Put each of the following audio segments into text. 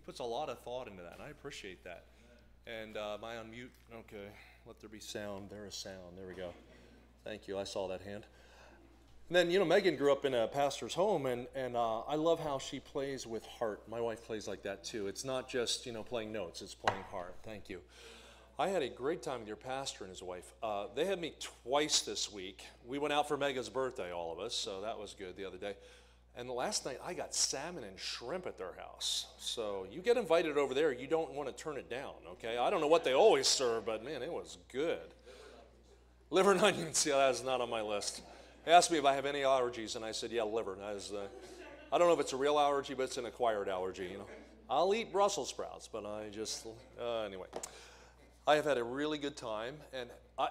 he puts a lot of thought into that, and I appreciate that. And uh, am I on mute? Okay. Let there be sound. There is sound. There we go. Thank you. I saw that hand. And then, you know, Megan grew up in a pastor's home, and, and uh, I love how she plays with heart. My wife plays like that too. It's not just, you know, playing notes, it's playing heart. Thank you. I had a great time with your pastor and his wife. Uh, they had me twice this week. We went out for Megan's birthday, all of us, so that was good the other day. And last night I got salmon and shrimp at their house. So you get invited over there, you don't want to turn it down, okay? I don't know what they always serve, but man, it was good. Liver and onions, yeah, that's not on my list. They asked me if I have any allergies, and I said, yeah, liver. That is, uh, I don't know if it's a real allergy, but it's an acquired allergy, you know. I'll eat Brussels sprouts, but I just, uh, anyway. I have had a really good time, and I,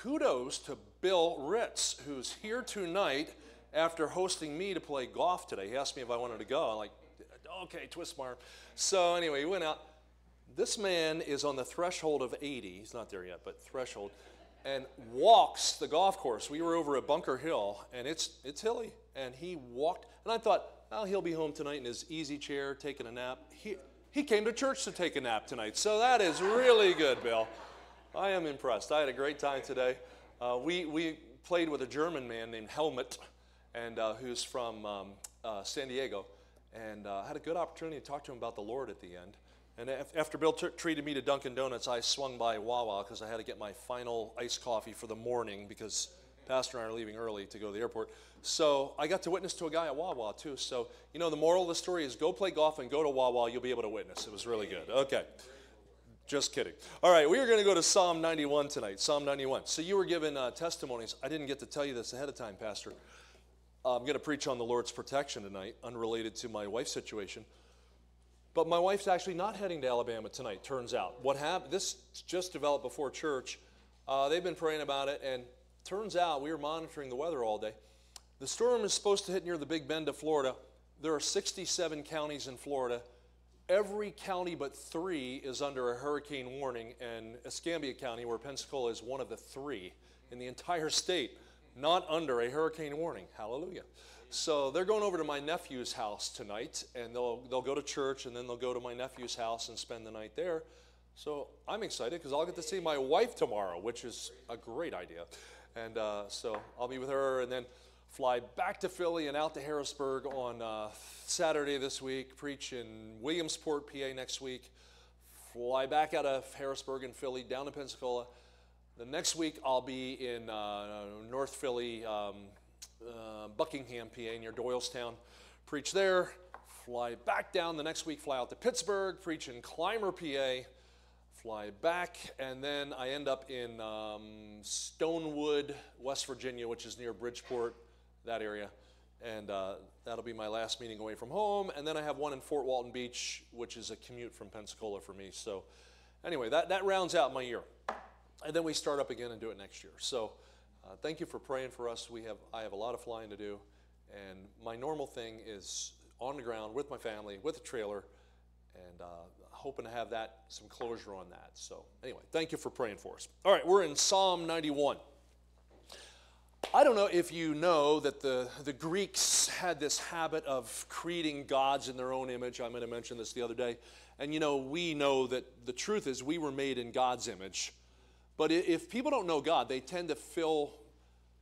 kudos to Bill Ritz, who's here tonight after hosting me to play golf today. He asked me if I wanted to go. I'm like, okay, twist my arm. So anyway, he went out. This man is on the threshold of 80. He's not there yet, but threshold, and walks the golf course. We were over at Bunker Hill, and it's it's hilly. And he walked, and I thought, well, he'll be home tonight in his easy chair taking a nap. He he came to church to take a nap tonight, so that is really good, Bill. I am impressed. I had a great time today. Uh, we we played with a German man named Helmut and uh, who's from um, uh, San Diego, and uh, had a good opportunity to talk to him about the Lord at the end. And after Bill t- treated me to Dunkin' Donuts, I swung by Wawa because I had to get my final iced coffee for the morning because Pastor and I are leaving early to go to the airport. So I got to witness to a guy at Wawa too. So, you know, the moral of the story is go play golf and go to Wawa. You'll be able to witness. It was really good. Okay. Just kidding. All right, we are going to go to Psalm 91 tonight. Psalm 91. So you were given uh, testimonies. I didn't get to tell you this ahead of time, Pastor. I'm going to preach on the Lord's protection tonight, unrelated to my wife's situation. But my wife's actually not heading to Alabama tonight, turns out. What happened, this just developed before church. Uh, they've been praying about it, and turns out we were monitoring the weather all day. The storm is supposed to hit near the Big Bend of Florida. There are 67 counties in Florida. Every county but three is under a hurricane warning, and Escambia County, where Pensacola is one of the three in the entire state, not under a hurricane warning. Hallelujah. So they're going over to my nephew's house tonight, and they'll, they'll go to church, and then they'll go to my nephew's house and spend the night there. So I'm excited because I'll get to see my wife tomorrow, which is a great idea. And uh, so I'll be with her and then fly back to Philly and out to Harrisburg on uh, Saturday this week, preach in Williamsport, PA next week, fly back out of Harrisburg and Philly down to Pensacola the next week, I'll be in uh, North Philly, um, uh, Buckingham, PA, near Doylestown. Preach there, fly back down the next week, fly out to Pittsburgh, preach in Clymer, PA, fly back, and then I end up in um, Stonewood, West Virginia, which is near Bridgeport, that area. And uh, that'll be my last meeting away from home. And then I have one in Fort Walton Beach, which is a commute from Pensacola for me. So, anyway, that, that rounds out my year and then we start up again and do it next year. So uh, thank you for praying for us. We have I have a lot of flying to do, and my normal thing is on the ground with my family with a trailer, and uh, hoping to have that some closure on that. So anyway, thank you for praying for us. All right, we're in Psalm 91. I don't know if you know that the, the Greeks had this habit of creating gods in their own image. I might have mentioned this the other day. And you know, we know that the truth is we were made in God's image. But if people don't know God, they tend to fill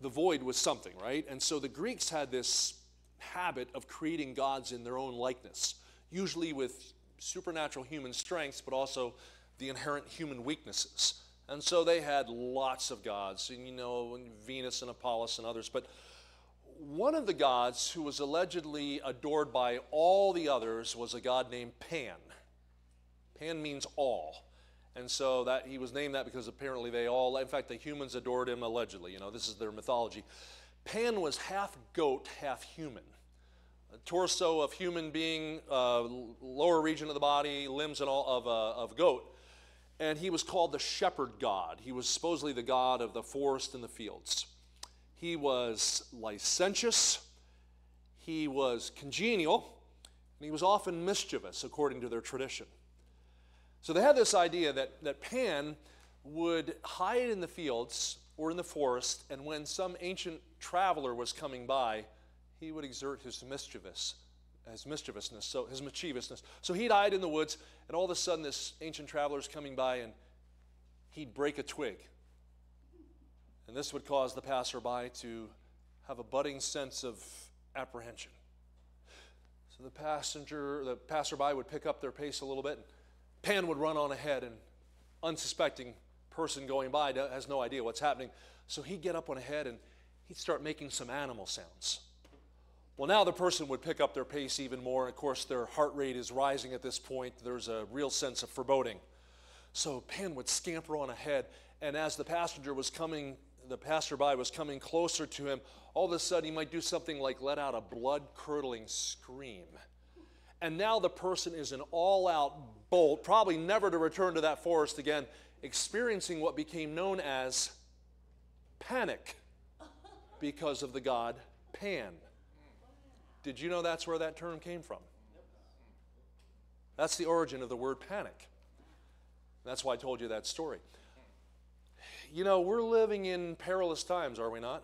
the void with something, right? And so the Greeks had this habit of creating gods in their own likeness, usually with supernatural human strengths, but also the inherent human weaknesses. And so they had lots of gods, and you know, Venus and Apollos and others. But one of the gods who was allegedly adored by all the others was a god named Pan. Pan means all. And so that he was named that because apparently they all, in fact, the humans adored him allegedly. You know, this is their mythology. Pan was half goat, half human. A torso of human being, uh, lower region of the body, limbs and all of, uh, of goat. And he was called the shepherd god. He was supposedly the god of the forest and the fields. He was licentious, he was congenial, and he was often mischievous, according to their tradition. So they had this idea that, that Pan would hide in the fields or in the forest, and when some ancient traveler was coming by, he would exert his mischievous his mischievousness, so his mischievousness. So he'd hide in the woods, and all of a sudden, this ancient traveler is coming by, and he'd break a twig. And this would cause the passerby to have a budding sense of apprehension. So the passenger, the passerby would pick up their pace a little bit. Pan would run on ahead, and unsuspecting person going by has no idea what's happening. So he'd get up on ahead and he'd start making some animal sounds. Well, now the person would pick up their pace even more. Of course, their heart rate is rising at this point. There's a real sense of foreboding. So Pan would scamper on ahead, and as the passenger was coming, the passerby was coming closer to him, all of a sudden he might do something like let out a blood curdling scream. And now the person is an all out bolt, probably never to return to that forest again, experiencing what became known as panic because of the god Pan. Did you know that's where that term came from? That's the origin of the word panic. That's why I told you that story. You know, we're living in perilous times, are we not?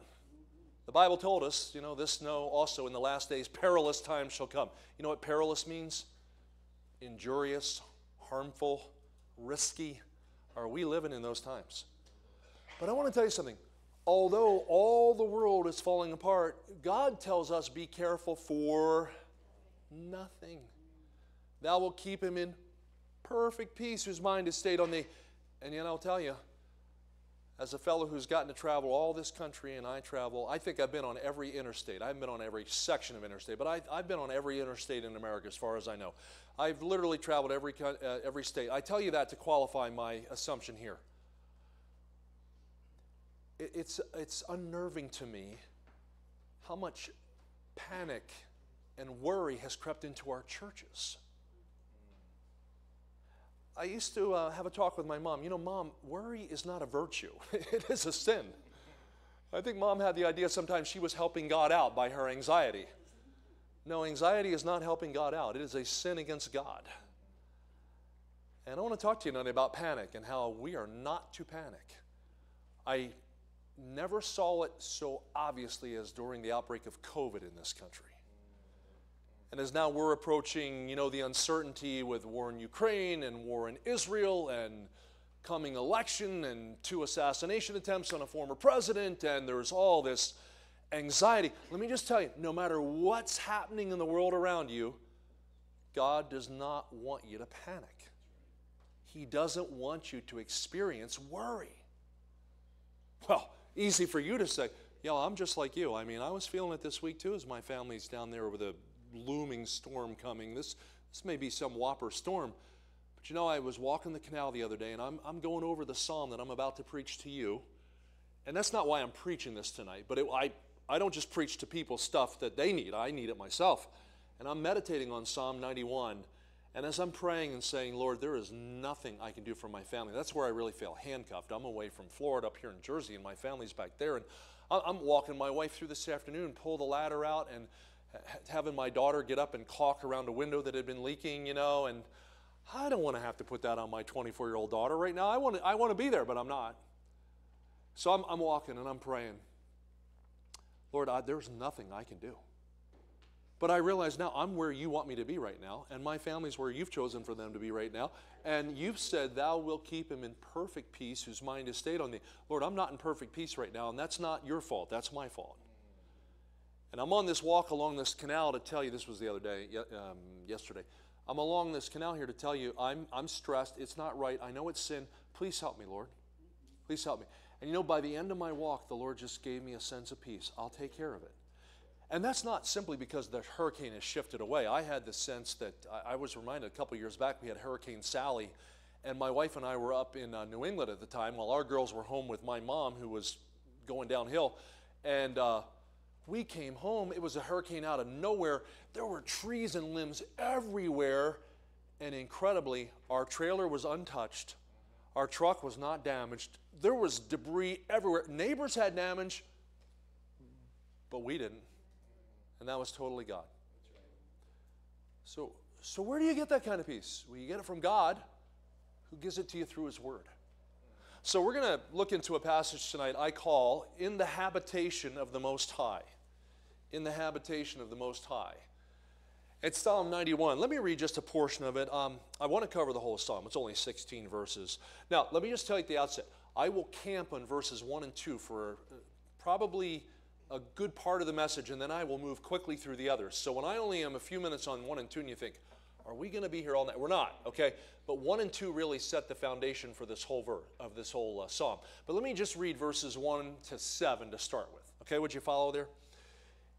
The Bible told us, you know, this know also in the last days perilous times shall come. You know what perilous means? Injurious, harmful, risky. Are we living in those times? But I want to tell you something although all the world is falling apart, God tells us be careful for nothing. Thou will keep him in perfect peace whose mind is stayed on thee. And yet I'll tell you, as a fellow who's gotten to travel all this country and I travel, I think I've been on every interstate. I haven't been on every section of interstate, but I, have been on every interstate in America as far as I know. I've literally traveled every, uh, every state. I tell you that to qualify my assumption here it's, it's unnerving to me how much panic and worry has crept into our churches. I used to uh, have a talk with my mom. You know, mom, worry is not a virtue, it is a sin. I think mom had the idea sometimes she was helping God out by her anxiety. No, anxiety is not helping God out, it is a sin against God. And I want to talk to you tonight about panic and how we are not to panic. I never saw it so obviously as during the outbreak of COVID in this country. And as now we're approaching, you know, the uncertainty with war in Ukraine and war in Israel and coming election and two assassination attempts on a former president, and there's all this anxiety. Let me just tell you no matter what's happening in the world around you, God does not want you to panic. He doesn't want you to experience worry. Well, easy for you to say, yeah, I'm just like you. I mean, I was feeling it this week too as my family's down there with a looming storm coming. This, this may be some whopper storm. But you know, I was walking the canal the other day and I'm, I'm going over the psalm that I'm about to preach to you. And that's not why I'm preaching this tonight, but it, I, I don't just preach to people stuff that they need, I need it myself. And I'm meditating on Psalm 91 and as I'm praying and saying, Lord, there is nothing I can do for my family, that's where I really feel handcuffed. I'm away from Florida up here in Jersey, and my family's back there. And I'm walking my wife through this afternoon, pull the ladder out, and having my daughter get up and caulk around a window that had been leaking, you know, and I don't want to have to put that on my 24 year old daughter right now. I want to, I want to be there, but I'm not. So I'm, I'm walking and I'm praying. Lord, I, there's nothing I can do. But I realize now I'm where you want me to be right now, and my family's where you've chosen for them to be right now. And you've said, Thou wilt keep him in perfect peace whose mind is stayed on thee. Lord, I'm not in perfect peace right now, and that's not your fault, that's my fault. And I'm on this walk along this canal to tell you, this was the other day, um, yesterday. I'm along this canal here to tell you I'm, I'm stressed. It's not right. I know it's sin. Please help me, Lord. Please help me. And you know, by the end of my walk, the Lord just gave me a sense of peace. I'll take care of it. And that's not simply because the hurricane has shifted away. I had the sense that I, was reminded a couple years back we had Hurricane Sally, and my wife and I were up in uh, New England at the time while our girls were home with my mom, who was going downhill. And uh, we came home. It was a hurricane out of nowhere. There were trees and limbs everywhere. And incredibly, our trailer was untouched. Our truck was not damaged. There was debris everywhere. Neighbors had damage, but we didn't and that was totally God. So, so where do you get that kind of peace? Well, you get it from God, who gives it to you through His Word. So we're going to look into a passage tonight I call In the Habitation of the Most High. In the Habitation of the Most High. It's Psalm 91. Let me read just a portion of it. Um, I want to cover the whole psalm. It's only 16 verses. Now, let me just tell you at the outset I will camp on verses 1 and 2 for uh, probably a good part of the message, and then I will move quickly through the others. So when I only am a few minutes on 1 and 2, and you think, are we going to be here all night? We're not, okay? But 1 and 2 really set the foundation for this whole verse, of this whole uh, psalm. But let me just read verses 1 to 7 to start with. Okay, would you follow there?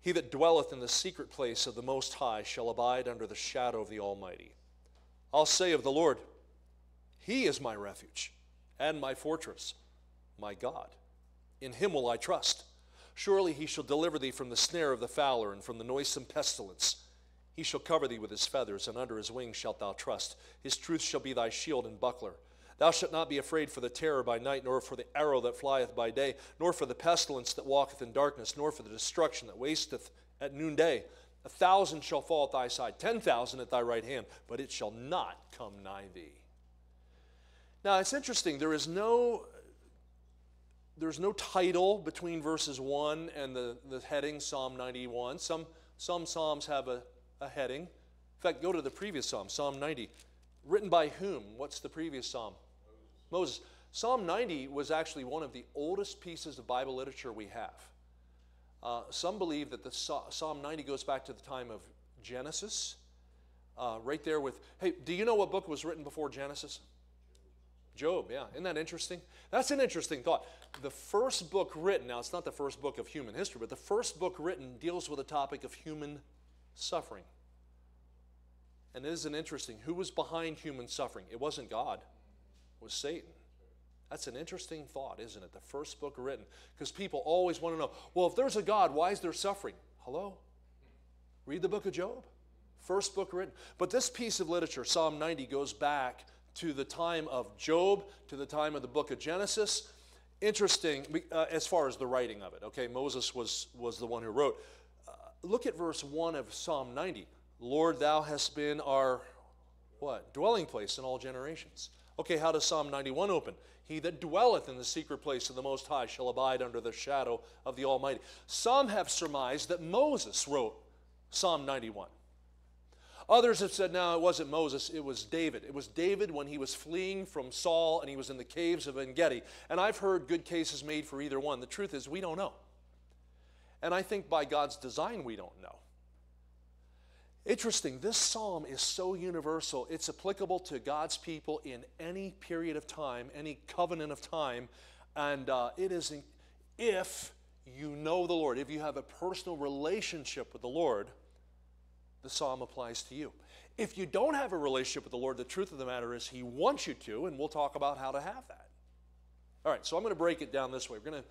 He that dwelleth in the secret place of the Most High shall abide under the shadow of the Almighty. I'll say of the Lord, He is my refuge and my fortress, my God. In Him will I trust. Surely He shall deliver thee from the snare of the fowler and from the noisome pestilence. He shall cover thee with His feathers, and under His wings shalt thou trust. His truth shall be thy shield and buckler. Thou shalt not be afraid for the terror by night, nor for the arrow that flieth by day, nor for the pestilence that walketh in darkness, nor for the destruction that wasteth at noonday. A thousand shall fall at thy side, ten thousand at thy right hand, but it shall not come nigh thee. Now it's interesting, there is no there's no title between verses 1 and the, the heading Psalm 91. Some, some Psalms have a, a heading. In fact, go to the previous Psalm, Psalm 90. Written by whom? What's the previous Psalm? Moses. Psalm 90 was actually one of the oldest pieces of Bible literature we have. Uh, some believe that the Psalm 90 goes back to the time of Genesis, uh, right there with. Hey, do you know what book was written before Genesis? Job, yeah. Isn't that interesting? That's an interesting thought. The first book written, now it's not the first book of human history, but the first book written deals with the topic of human suffering. And it is an interesting. Who was behind human suffering? It wasn't God, it was Satan. That's an interesting thought, isn't it? The first book written. Because people always want to know well, if there's a God, why is there suffering? Hello? Read the book of Job. First book written. But this piece of literature, Psalm 90, goes back to the time of Job, to the time of the book of Genesis. Interesting uh, as far as the writing of it. Okay, Moses was, was the one who wrote. Uh, look at verse 1 of Psalm 90. Lord, thou hast been our what? Dwelling place in all generations. Okay, how does Psalm 91 open? He that dwelleth in the secret place of the Most High shall abide under the shadow of the Almighty. Some have surmised that Moses wrote Psalm 91. Others have said, no, it wasn't Moses, it was David. It was David when he was fleeing from Saul and he was in the caves of En Gedi. And I've heard good cases made for either one. The truth is, we don't know. And I think by God's design, we don't know. Interesting, this psalm is so universal, it's applicable to God's people in any period of time, any covenant of time. And uh, it is if you know the Lord, if you have a personal relationship with the Lord, the psalm applies to you. If you don't have a relationship with the Lord, the truth of the matter is He wants you to, and we'll talk about how to have that. All right, so I'm going to break it down this way. We're going to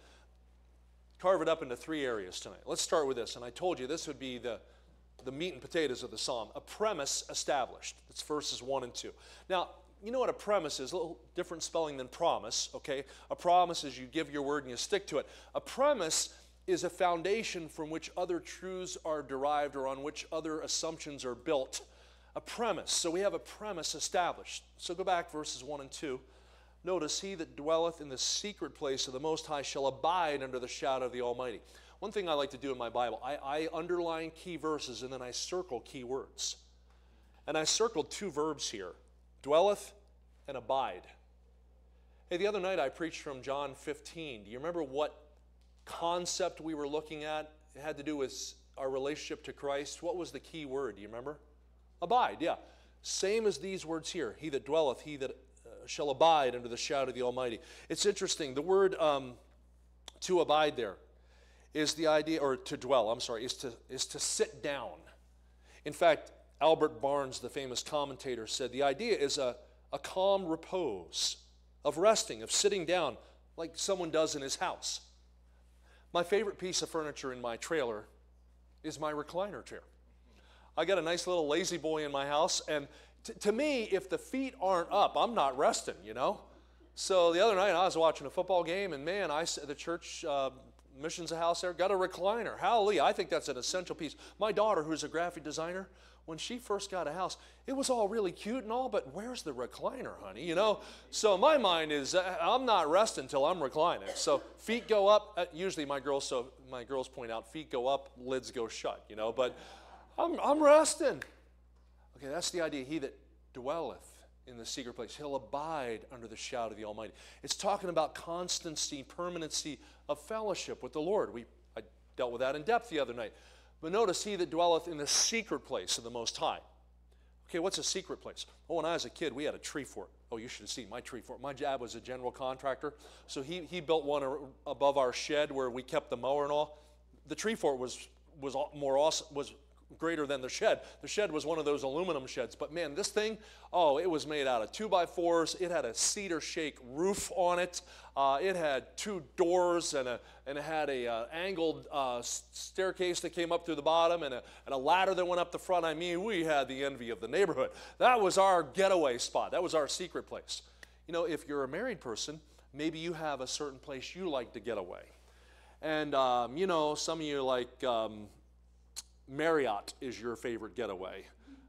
carve it up into three areas tonight. Let's start with this. And I told you this would be the the meat and potatoes of the psalm, a premise established. That's verses 1 and 2. Now, you know what a premise is, a little different spelling than promise, okay? A promise is you give your word and you stick to it. A premise is a foundation from which other truths are derived or on which other assumptions are built. A premise. So we have a premise established. So go back verses 1 and 2. Notice, He that dwelleth in the secret place of the Most High shall abide under the shadow of the Almighty. One thing I like to do in my Bible, I, I underline key verses and then I circle key words. And I circled two verbs here dwelleth and abide. Hey, the other night I preached from John 15. Do you remember what concept we were looking at? It had to do with our relationship to Christ. What was the key word? Do you remember? Abide, yeah. Same as these words here. He that dwelleth, he that uh, shall abide under the shadow of the Almighty. It's interesting. The word um, to abide there is the idea, or to dwell, I'm sorry, is to, is to sit down. In fact, Albert Barnes, the famous commentator, said the idea is a, a calm repose of resting, of sitting down like someone does in his house. My favorite piece of furniture in my trailer is my recliner chair. I got a nice little La-Z-Boy in my house, and t- to me, if the feet aren't up, I'm not resting, you know? So the other night I was watching a football game, and man, I the church uh, missions a house there, got a recliner. Hallelujah. I think that's an essential piece. My daughter, who's a graphic designer, when she first got a house, it was all really cute and all, but where's the recliner, honey? You know? So my mind is, uh, I'm not resting until I'm reclining. So feet go up. Uh, usually my girls, so my girls point out, feet go up, lids go shut, you know? But I'm, I'm resting. Okay, that's the idea. He that dwelleth in the secret place, he'll abide under the shadow of the Almighty. It's talking about constancy, permanency of fellowship with the Lord. We I dealt with that in depth the other night. But notice, he that dwelleth in the secret place of the Most High. Okay, what's a secret place? Oh, when I was a kid, we had a tree fort. Oh, you should have seen my tree fort. My dad was a general contractor, so he, he built one above our shed where we kept the mower and all. The tree fort was was more awesome, was greater than the shed. The shed was one of those aluminum sheds. But man, this thing, oh, it was made out of two by fours. It had a cedar shake roof on it. Uh, it had two doors and, a, and it had a uh, angled uh, staircase that came up through the bottom and a, and a ladder that went up the front. I mean, we had the envy of the neighborhood. That was our getaway spot. That was our secret place. You know, if you're a married person, maybe you have a certain place you like to get away. And, um, you know, some of you like um, Marriott is your favorite getaway.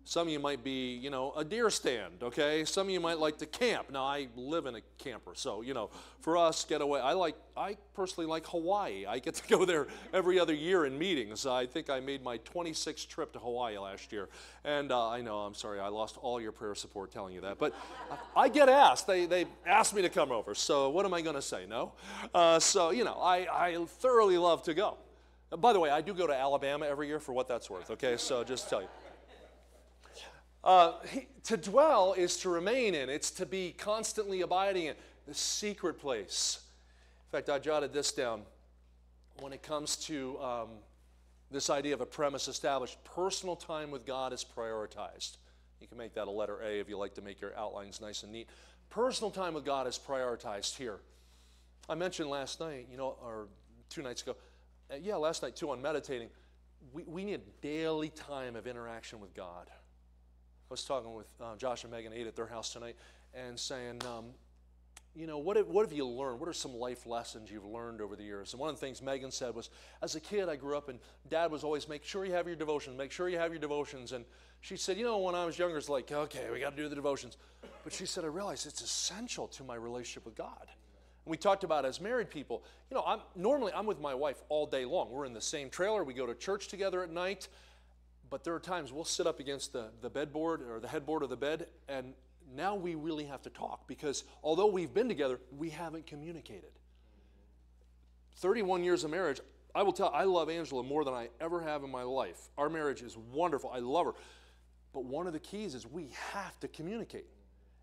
Some of you might be, you know, a deer stand, okay? Some of you might like to camp. Now, I live in a camper, so, you know, for us, getaway, I like, I personally like Hawaii. I get to go there every other year in meetings. I think I made my 26th trip to Hawaii last year. And uh, I know, I'm sorry, I lost all your prayer support telling you that. But I get asked. They, they asked me to come over, so what am I going to say? No? Uh, so, you know, I, I thoroughly love to go. By the way, I do go to Alabama every year for what that's worth, okay? So just tell you. Uh, he, to dwell is to remain in, it's to be constantly abiding in the secret place. In fact, I jotted this down. When it comes to um, this idea of a premise established, personal time with God is prioritized. You can make that a letter A if you like to make your outlines nice and neat. Personal time with God is prioritized here. I mentioned last night, you know, or two nights ago, uh, yeah, last night too on meditating, we, we need daily time of interaction with God. I was talking with uh, Josh and Megan ate at their house tonight and saying, um, you know, what have, what have you learned? What are some life lessons you've learned over the years? And one of the things Megan said was, as a kid, I grew up and dad was always, make sure you have your devotions, make sure you have your devotions. And she said, you know, when I was younger, it's like, okay, we got to do the devotions. But she said, I realized it's essential to my relationship with God. We talked about as married people, you know, I'm, normally I'm with my wife all day long. We're in the same trailer, we go to church together at night, but there are times we'll sit up against the, the bedboard or the headboard of the bed, and now we really have to talk because although we've been together, we haven't communicated. 31 years of marriage, I will tell, I love Angela more than I ever have in my life. Our marriage is wonderful. I love her. But one of the keys is we have to communicate.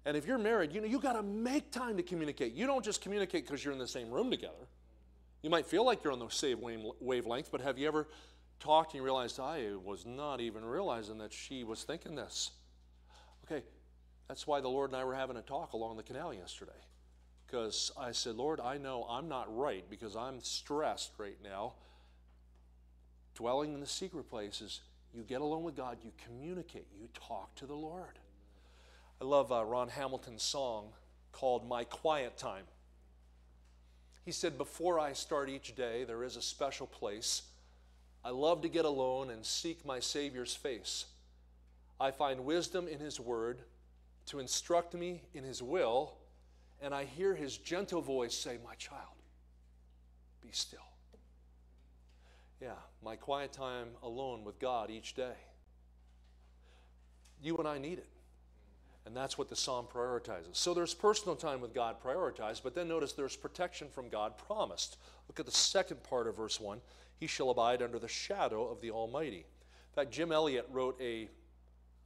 And if you're married, you know, you got to make time to communicate. You don't just communicate because you're in the same room together. You might feel like you're on the same wavelength, but have you ever talked and you realized, I was not even realizing that she was thinking this? Okay, that's why the Lord and I were having a talk along the canal yesterday. Because I said, Lord, I know I'm not right because I'm stressed right now. Dwelling in the secret places, you get alone with God, you communicate, you talk to the Lord. I love uh, Ron Hamilton's song called My Quiet Time. He said, Before I start each day, there is a special place. I love to get alone and seek my Savior's face. I find wisdom in His Word to instruct me in His will, and I hear His gentle voice say, My child, be still. Yeah, my quiet time alone with God each day. You and I need it. And that's what the psalm prioritizes. So there's personal time with God prioritized, but then notice there's protection from God promised. Look at the second part of verse 1 He shall abide under the shadow of the Almighty. In fact, Jim Elliot wrote a,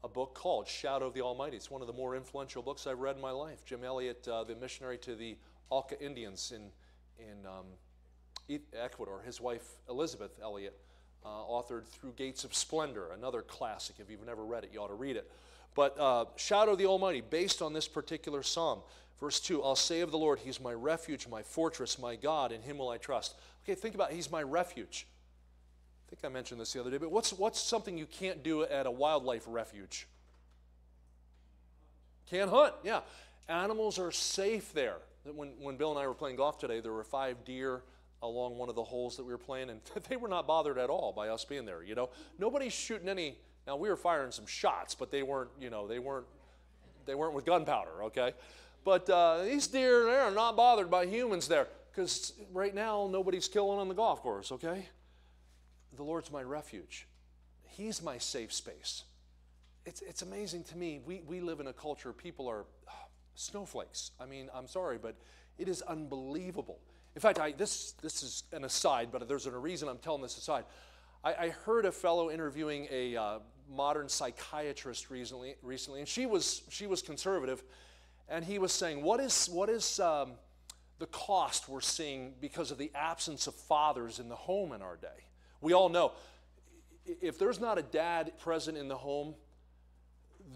a book called Shadow of the Almighty. It's one of the more influential books I've read in my life. Jim Elliot, uh, the missionary to the Auca Indians in, in um, Ecuador, his wife Elisabeth Elliot. Uh, authored Through Gates of Splendor, another classic. If you've never read it, you ought to read it. But uh, Shadow of the Almighty, based on this particular psalm. Verse 2 I'll say of the Lord, He's my refuge, my fortress, my God, in Him will I trust. Okay, think about it. He's my refuge. I think I mentioned this the other day, but what's, what's something you can't do at a wildlife refuge? Can't hunt, yeah. Animals are safe there. When, when Bill and I were playing golf today, there were five deer along one of the holes that we were playing, and they were not bothered at all by us being there. You know, nobody's shooting any now we were firing some shots, but they weren't, you know, they weren't, they weren't with gunpowder, okay? But uh, these deer, they're not bothered by humans there because right now nobody's killing on the golf course, okay? The Lord's my refuge. He's my safe space. it's, it's amazing to me. We, we live in a culture, people are snowflakes. I mean, I'm sorry, but it is unbelievable. In fact, I, this, this is an aside, but there's a reason I'm telling this aside. I, I heard a fellow interviewing a uh, modern psychiatrist recently, recently, and she was, she was conservative, and he was saying, What is, what is um, the cost we're seeing because of the absence of fathers in the home in our day? We all know if there's not a dad present in the home,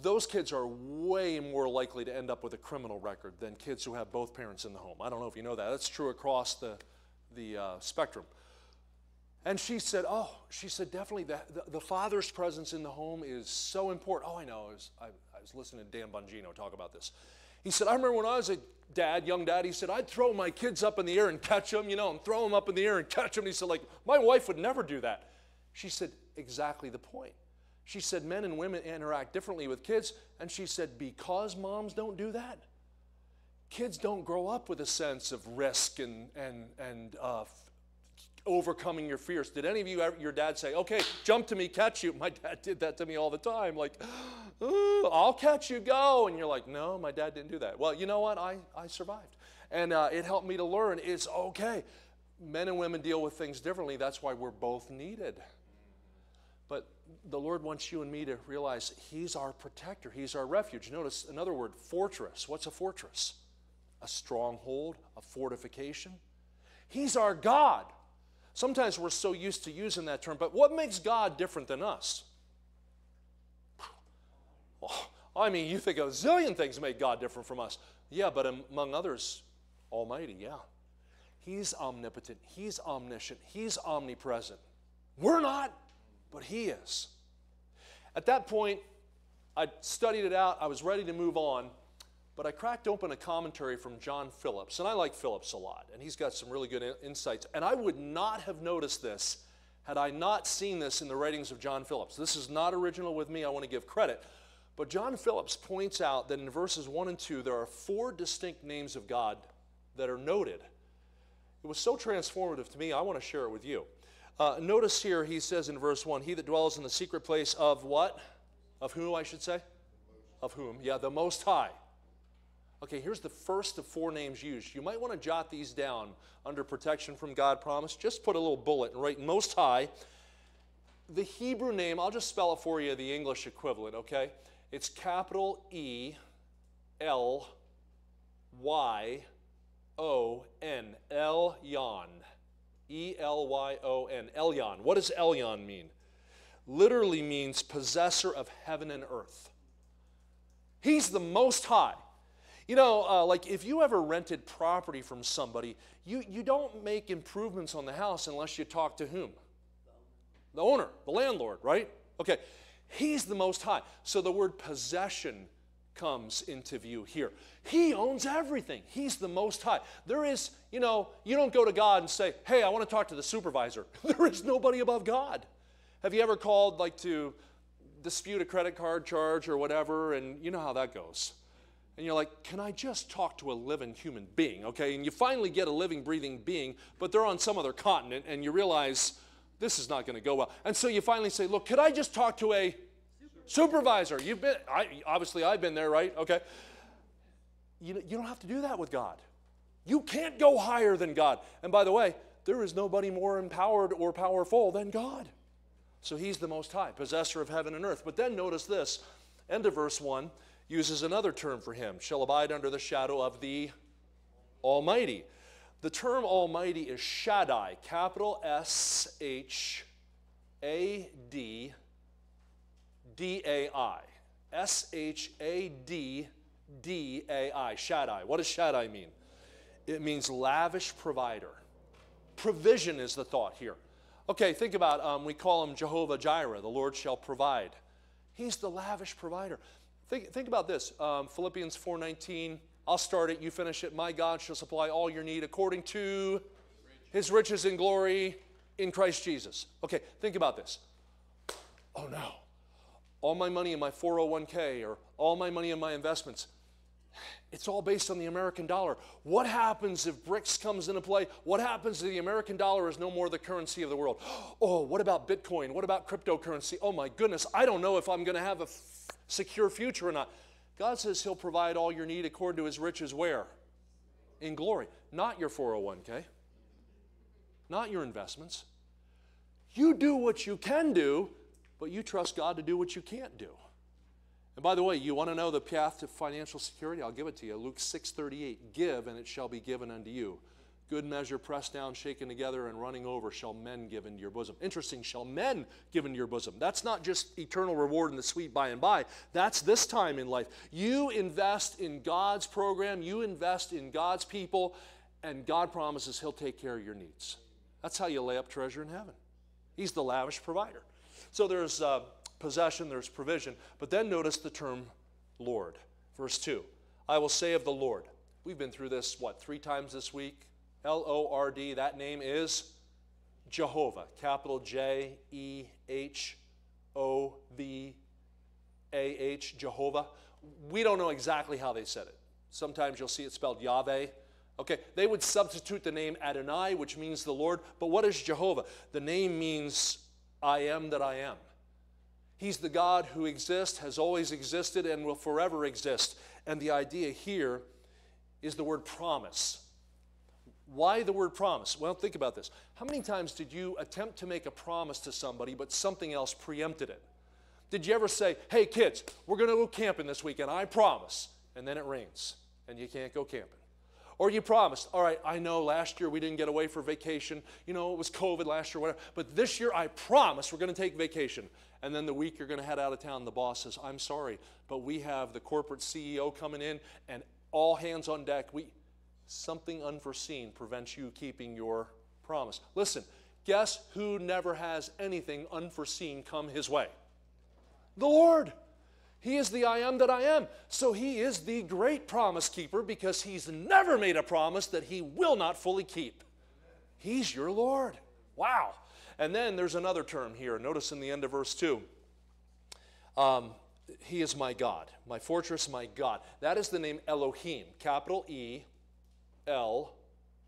those kids are way more likely to end up with a criminal record than kids who have both parents in the home. I don't know if you know that. That's true across the, the uh, spectrum. And she said, Oh, she said, definitely the, the, the, father's presence in the home is so important. Oh, I know. I was, I, I was listening to Dan Bongino talk about this. He said, I remember when I was a dad, young dad, he said, I'd throw my kids up in the air and catch them, you know, and throw them up in the air and catch them. He said, like, my wife would never do that. She said, exactly the point. She said, men and women interact differently with kids. And she said, because moms don't do that, kids don't grow up with a sense of risk and, and, and uh, overcoming your fears. Did any of you, your dad say, okay, jump to me, catch you? My dad did that to me all the time. Like, I'll catch you, go. And you're like, no, my dad didn't do that. Well, you know what? I, I survived. And uh, it helped me to learn it's okay. Men and women deal with things differently. That's why we're both needed. But the Lord wants you and me to realize He's our protector, He's our refuge. Notice another word, fortress. What's a fortress? A stronghold, a fortification. He's our God. Sometimes we're so used to using that term, but what makes God different than us? I mean, you think a zillion things make God different from us. Yeah, but among others, Almighty, yeah. He's omnipotent, He's omniscient, He's omnipresent. We're not but He is. At that point, I studied it out, I was ready to move on, but I cracked open a commentary from John Phillips, and I like Phillips a lot, and he's got some really good in- insights. And I would not have noticed this had I not seen this in the writings of John Phillips. This is not original with me, I want to give credit. But John Phillips points out that in verses 1 and 2, there are four distinct names of God that are noted. It was so transformative to me, I want to share it with you. Uh, notice here he says in verse 1 He that dwells in the secret place of what? Of whom, I should say? Of whom? Yeah, the Most High. Okay, here's the first of four names used. You might want to jot these down under protection from God promise. Just put a little bullet and write Most High. The Hebrew name, I'll just spell it for you, the English equivalent, okay? It's capital E L Y O N, Elyon. E L Y O N, Elyon. What does Elyon mean? Literally means possessor of heaven and earth. He's the most high. You know, uh, like if you ever rented property from somebody, you, you don't make improvements on the house unless you talk to whom? The owner, the landlord, right? Okay. He's the most high. So the word possession comes into view here. He owns everything. He's the most high. There is, you know, you don't go to God and say, hey, I want to talk to the supervisor. there is nobody above God. Have you ever called, like, to dispute a credit card charge or whatever? And you know how that goes. And you're like, can I just talk to a living human being? Okay. And you finally get a living, breathing being, but they're on some other continent, and you realize this is not going to go well. And so you finally say, look, could I just talk to a supervisor. You've been, I, obviously, I've been there, right? Okay. You, you don't have to do that with God. You can't go higher than God. And by the way, there is nobody more empowered or powerful than God. So he's the most high, possessor of heaven and earth. But then notice this end of verse 1 uses another term for him shall abide under the shadow of the Almighty. The term Almighty is Shaddai, capital S H A D D A I. S H A D D A I. Shaddai. What does Shaddai mean? It means lavish provider. Provision is the thought here. Okay, think about um, we call him Jehovah Jireh, the Lord shall provide. He's the lavish provider. Think, think about this um, Philippians 4:19. I'll start it, you finish it. My God shall supply all your need according to his riches and glory in Christ Jesus. Okay, think about this. Oh no all my money in my 401k or all my money in my investments. It's all based on the American dollar. What happens if BRICS comes into play? What happens if the American dollar is no more the currency of the world? Oh, what about Bitcoin? What about cryptocurrency? Oh my goodness, I don't know if I'm going to have a secure future or not. God says He'll provide all your need according to His riches where? In glory. Not your 401k, not your investments. You do what you can do, but you trust God to do what you can't do. And by the way, you want to know the path to financial security? I'll give it to you. Luke 6:38, "Give and it shall be given unto you. Good measure pressed down, shaken together and running over shall men give into your bosom." Interesting, shall men give into your bosom. That's not just eternal reward in the sweet by and by. That's this time in life. You invest in God's program, you invest in God's people, and God promises he'll take care of your needs. That's how you lay up treasure in heaven. He's the lavish provider. So there's uh, possession, there's provision. But then notice the term Lord. Verse 2 I will say of the Lord. We've been through this, what, three times this week? L O R D, that name is Jehovah, capital J E H O V A H, Jehovah. We don't know exactly how they said it. Sometimes you'll see it spelled Yahweh. Okay, they would substitute the name Adonai, which means the Lord. But what is Jehovah? The name means I am that I am. He's the God who exists, has always existed, and will forever exist. And the idea here is the word promise. Why the word promise? Well, think about this. How many times did you attempt to make a promise to somebody, but something else preempted it? Did you ever say, hey, kids, we're going to go camping this weekend, I promise, and then it rains and you can't go camping? Or you promised, all right, I know last year we didn't get away for vacation. You know, it was COVID last year, whatever. But this year I promise we're going to take vacation. And then the week you're going to head out of town, the boss says, I'm sorry, but we have the corporate CEO coming in and all hands on deck. We, something unforeseen prevents you keeping your promise. Listen, guess who never has anything unforeseen come his way? The Lord. He is the I am that I am. So he is the great promise keeper because he's never made a promise that he will not fully keep. He's your Lord. Wow. And then there's another term here. Notice in the end of verse 2. Um, he is my God, my fortress, my God. That is the name Elohim, capital E L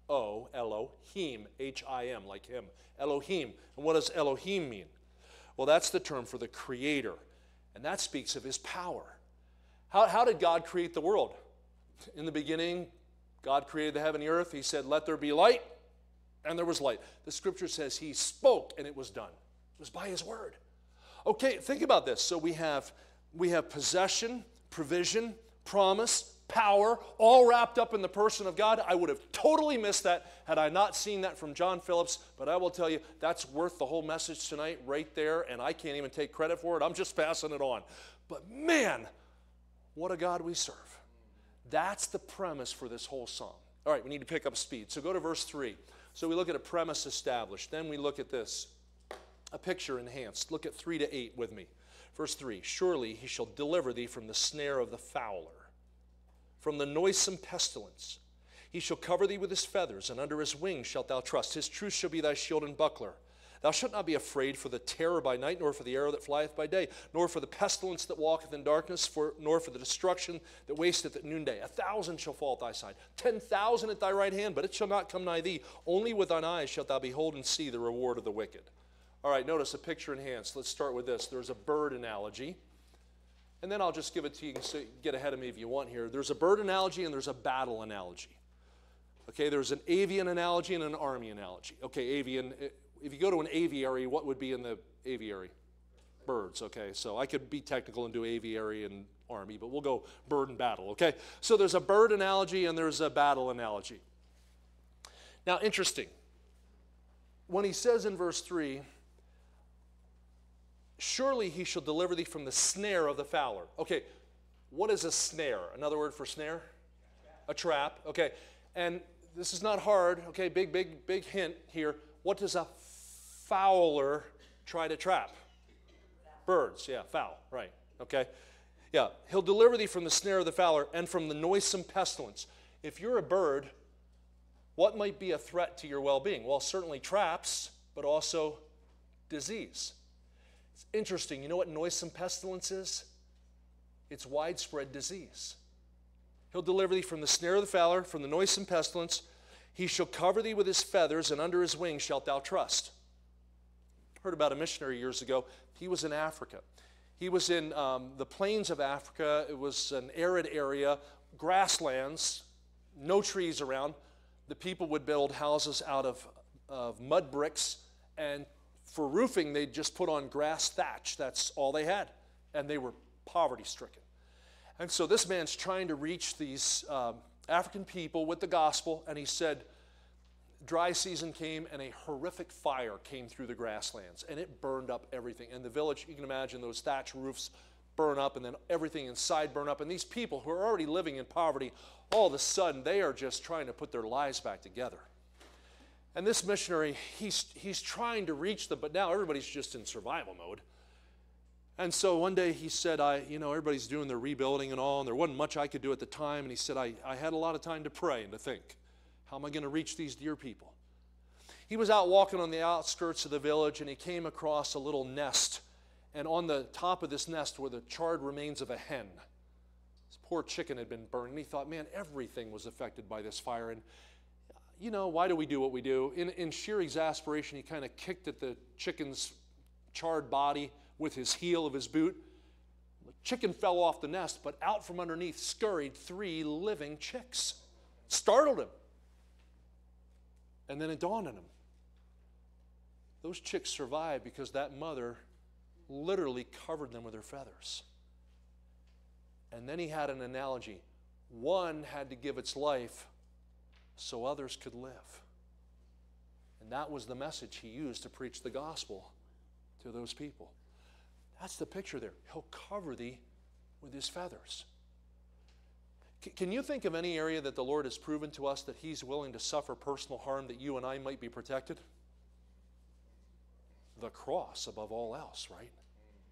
O, Elohim, H I M, like him. Elohim. And what does Elohim mean? Well, that's the term for the creator, and that speaks of his power. How, how did God create the world? In the beginning, God created the heaven and the earth. He said, Let there be light, and there was light. The scripture says he spoke and it was done. It was by his word. Okay, think about this. So we have we have possession, provision, promise, power, all wrapped up in the person of God. I would have totally missed that had I not seen that from John Phillips, but I will tell you that's worth the whole message tonight right there, and I can't even take credit for it. I'm just passing it on. But man, what a God we serve. That's the premise for this whole song. All right, we need to pick up speed. So go to verse 3. So we look at a premise established. Then we look at this, a picture enhanced. Look at 3 to 8 with me. Verse 3 Surely he shall deliver thee from the snare of the fowler, from the noisome pestilence. He shall cover thee with his feathers, and under his wings shalt thou trust. His truth shall be thy shield and buckler. Thou shalt not be afraid for the terror by night, nor for the arrow that flieth by day, nor for the pestilence that walketh in darkness, for, nor for the destruction that wasteth at noonday. A thousand shall fall at thy side, ten thousand at thy right hand, but it shall not come nigh thee. Only with thine eyes shalt thou behold and see the reward of the wicked. All right, notice a picture enhanced. Let's start with this. There's a bird analogy. And then I'll just give it to you. You can get ahead of me if you want here. There's a bird analogy and there's a battle analogy. Okay, there's an avian analogy and an army analogy. Okay, avian, eh, if you go to an aviary, what would be in the aviary? Birds, okay. So I could be technical and do aviary and army, but we'll go bird and battle, okay? So there's a bird analogy and there's a battle analogy. Now, interesting. When he says in verse 3, surely he shall deliver thee from the snare of the fowler. Okay, what is a snare? Another word for snare? A trap, okay. And this is not hard, okay, big, big, big hint here. What does a fowler try to trap? Birds, yeah, fowl, right, okay. Yeah, he'll deliver thee from the snare of the fowler and from the noisome pestilence. If you're a bird, what might be a threat to your well being? Well, certainly traps, but also disease. It's interesting. You know what noisome pestilence is? It's widespread disease. He'll deliver thee from the snare of the fowler, from the noisome pestilence. He shall cover thee with his feathers, and under his wings shalt thou trust. Heard about a missionary years ago. He was in Africa. He was in um, the plains of Africa. It was an arid area, grasslands, no trees around. The people would build houses out of, of mud bricks, and for roofing, they'd just put on grass thatch. That's all they had. And they were poverty stricken. And so this man's trying to reach these um, African people with the gospel, and he said, dry season came and a horrific fire came through the grasslands and it burned up everything. And the village, you can imagine those thatch roofs burn up and then everything inside burn up. And these people who are already living in poverty, all of a sudden they are just trying to put their lives back together. And this missionary, he's, he's trying to reach them, but now everybody's just in survival mode. And so one day he said, I, you know, everybody's doing their rebuilding and all, and there wasn't much I could do at the time. And he said, I, I had a lot of time to pray and to think. How am I going to reach these dear people? He was out walking on the outskirts of the village and he came across a little nest. And on the top of this nest were the charred remains of a hen. This poor chicken had been burned. And he thought, man, everything was affected by this fire. And, you know, why do we do what we do? In, in sheer exasperation, he kind of kicked at the chicken's charred body with his heel of his boot. The chicken fell off the nest, but out from underneath scurried three living chicks. Startled him. And then it dawned on him. Those chicks survived because that mother literally covered them with her feathers. And then he had an analogy. One had to give its life so others could live. And that was the message he used to preach the gospel to those people. That's the picture there. He'll cover thee with his feathers. Can you think of any area that the Lord has proven to us that He's willing to suffer personal harm that you and I might be protected? The cross above all else, right?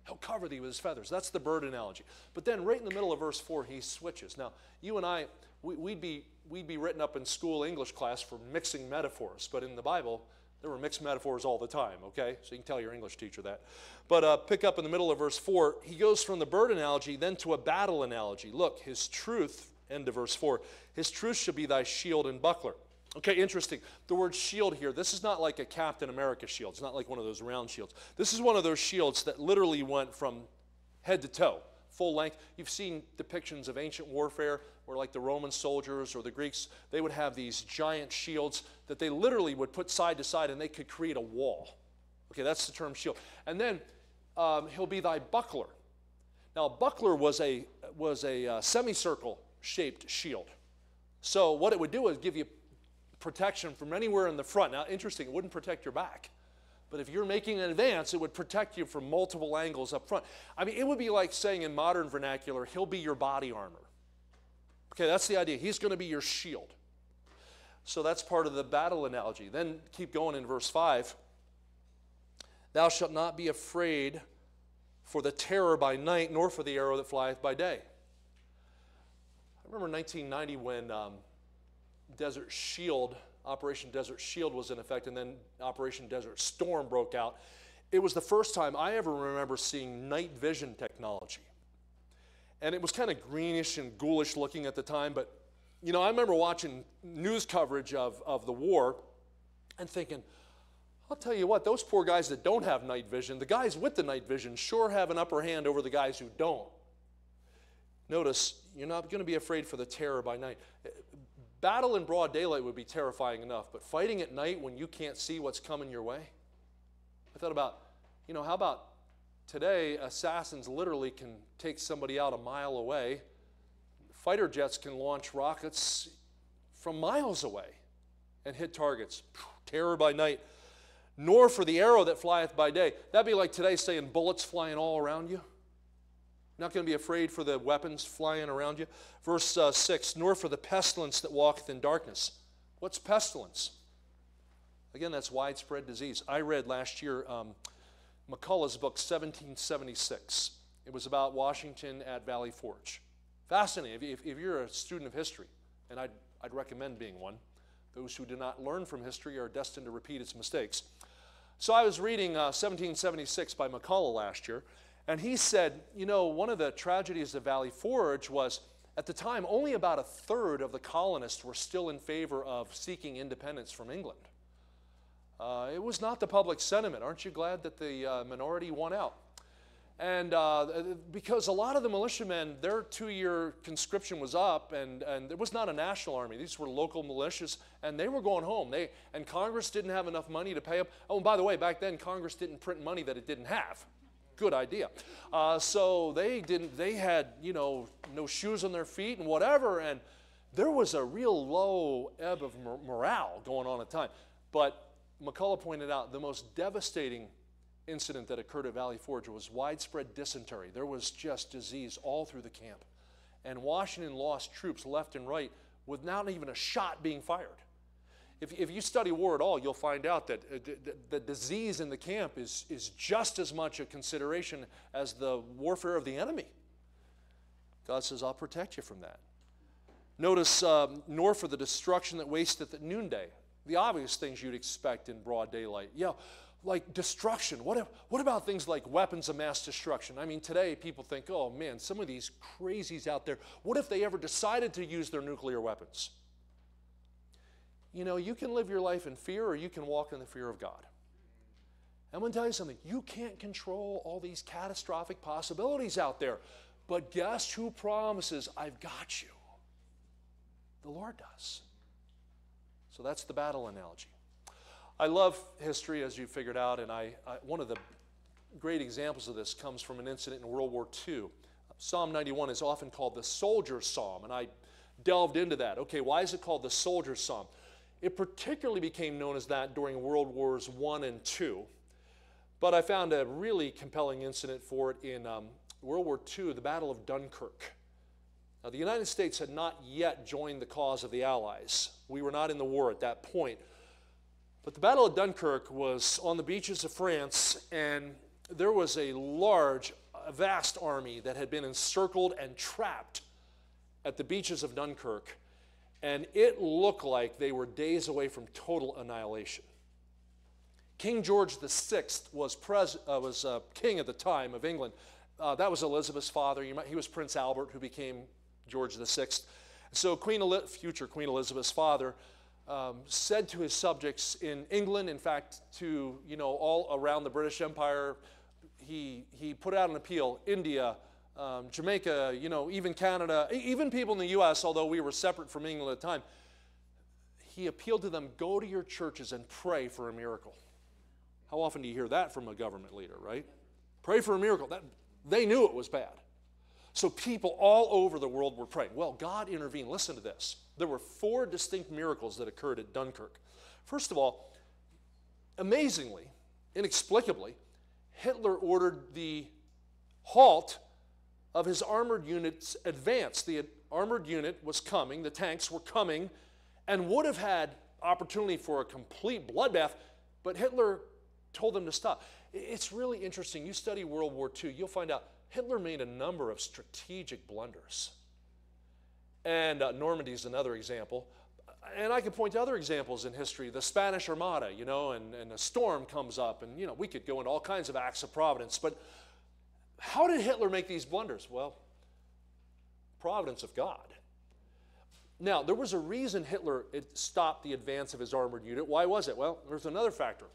He'll cover thee with his feathers. That's the bird analogy. But then, right in the middle of verse 4, he switches. Now, you and I, we, would be, we'd be written up in school English class for mixing metaphors, but in the Bible, there were mixed metaphors all the time, okay? So you can tell your English teacher that. But uh, pick up in the middle of verse 4, he goes from the bird analogy then to a battle analogy. Look, his truth End of verse 4. His truth shall be thy shield and buckler. Okay, interesting. The word shield here, this is not like a Captain America shield. It's not like one of those round shields. This is one of those shields that literally went from head to toe, full length. You've seen depictions of ancient warfare where, like the Roman soldiers or the Greeks, they would have these giant shields that they literally would put side to side and they could create a wall. Okay, that's the term shield. And then um, he'll be thy buckler. Now, a buckler was a, was a uh, semicircle shaped shield. So what it would do is give you protection from anywhere in the front. Now, interesting, it wouldn't protect your back. But if you're making an advance, it would protect you from multiple angles up front. I mean, it would be like saying in modern vernacular, he'll be your body armor. Okay, that's the idea. He's going to be your shield. So that's part of the battle analogy. Then keep going in verse 5. Thou shalt not be afraid for the terror by night, nor for the arrow that flieth by day. I remember 1990 when um, Desert Shield, Operation Desert Shield was in effect, and then Operation Desert Storm broke out. It was the first time I ever remember seeing night vision technology. And it was kind of greenish and ghoulish looking at the time, but you know, I remember watching news coverage of, of the war and thinking, I'll tell you what, those poor guys that don't have night vision, the guys with the night vision sure have an upper hand over the guys who don't. Notice, you're not going to be afraid for the terror by night. Battle in broad daylight would be terrifying enough, but fighting at night when you can't see what's coming your way? I thought about, you know, how about today assassins literally can take somebody out a mile away? Fighter jets can launch rockets from miles away and hit targets. Terror by night. Nor for the arrow that flieth by day. That'd be like today saying bullets flying all around you not going to be afraid for the weapons flying around you. Verse uh, 6 Nor for the pestilence that walketh in darkness. What's pestilence? Again, that's widespread disease. I read last year um, McCullough's book, 1776. It was about Washington at Valley Forge. Fascinating. If, if you're a student of history, and I'd, I'd recommend being one, those who do not learn from history are destined to repeat its mistakes. So I was reading uh, 1776 by McCullough last year, and he said, you know, one of the tragedies of Valley Forge was at the time, only about a third of the colonists were still in favor of seeking independence from England. Uh, it was not the public sentiment. Aren't you glad that the uh, minority won out? And uh, because a lot of the militiamen, their two year conscription was up, and, and it was not a national army. These were local militias, and they were going home. They, and Congress didn't have enough money to pay them. Oh, and by the way, back then, Congress didn't print money that it didn't have. Good idea. Uh, so they didn't, they had, you know, no shoes on their feet and whatever, and there was a real low ebb of morale going on at the time. But McCullough pointed out the most devastating incident that occurred at Valley Forge was widespread dysentery. There was just disease all through the camp. And Washington lost troops left and right with not even a shot being fired. If, if you study war at all, you'll find out that uh, the, the disease in the camp is, is just as much a consideration as the warfare of the enemy. God says, I'll protect you from that. Notice, um, nor for the destruction that wasteth at noonday. The obvious things you'd expect in broad daylight. Yeah, like destruction. What, if, what about things like weapons of mass destruction? I mean, today people think, oh man, some of these crazies out there, what if they ever decided to use their nuclear weapons? You know, you can live your life in fear or you can walk in the fear of God. I'm going to tell you something. You can't control all these catastrophic possibilities out there. But guess who promises, I've got you? The Lord does. So that's the battle analogy. I love history, as you figured out, and I, I, one of the great examples of this comes from an incident in World War II. Psalm 91 is often called the soldier's psalm, and I delved into that. Okay, why is it called the soldier's psalm? It particularly became known as that during World Wars I and II, but I found a really compelling incident for it in um, World War II, the Battle of Dunkirk. Now, the United States had not yet joined the cause of the Allies. We were not in the war at that point. But the Battle of Dunkirk was on the beaches of France, and there was a large, a vast army that had been encircled and trapped at the beaches of Dunkirk, and it looked like they were days away from total annihilation. King George VI was, pres- uh, was uh, king at the time of England. Uh, that was Elizabeth's father. Might, he was Prince Albert, who became George VI. So Queen Eli- future Queen Elizabeth's father um, said to his subjects in England, in fact, to you know all around the British Empire, he he put out an appeal. India, um, Jamaica, you know, even Canada, even people in the U.S. Although we were separate from England at the time, he appealed to them: go to your churches and pray for a miracle. How often do you hear that from a government leader, right? Pray for a miracle. That, they knew it was bad. So people all over the world were praying. Well, God intervened. Listen to this. There were four distinct miracles that occurred at Dunkirk. First of all, amazingly, inexplicably, Hitler ordered the halt of his armored unit's advance. The armored unit was coming, the tanks were coming, and would have had opportunity for a complete bloodbath, but Hitler told them to stop. It's really interesting. You study World War II, you'll find out Hitler made a number of strategic blunders. And uh, Normandy is another example. And I could point to other examples in history. The Spanish Armada, you know, and, and a storm comes up, and, you know, we could go into all kinds of acts of providence. But how did Hitler make these blunders? Well, providence of God. Now, there was a reason Hitler stopped the advance of his armored unit. Why was it? Well, there's another factor.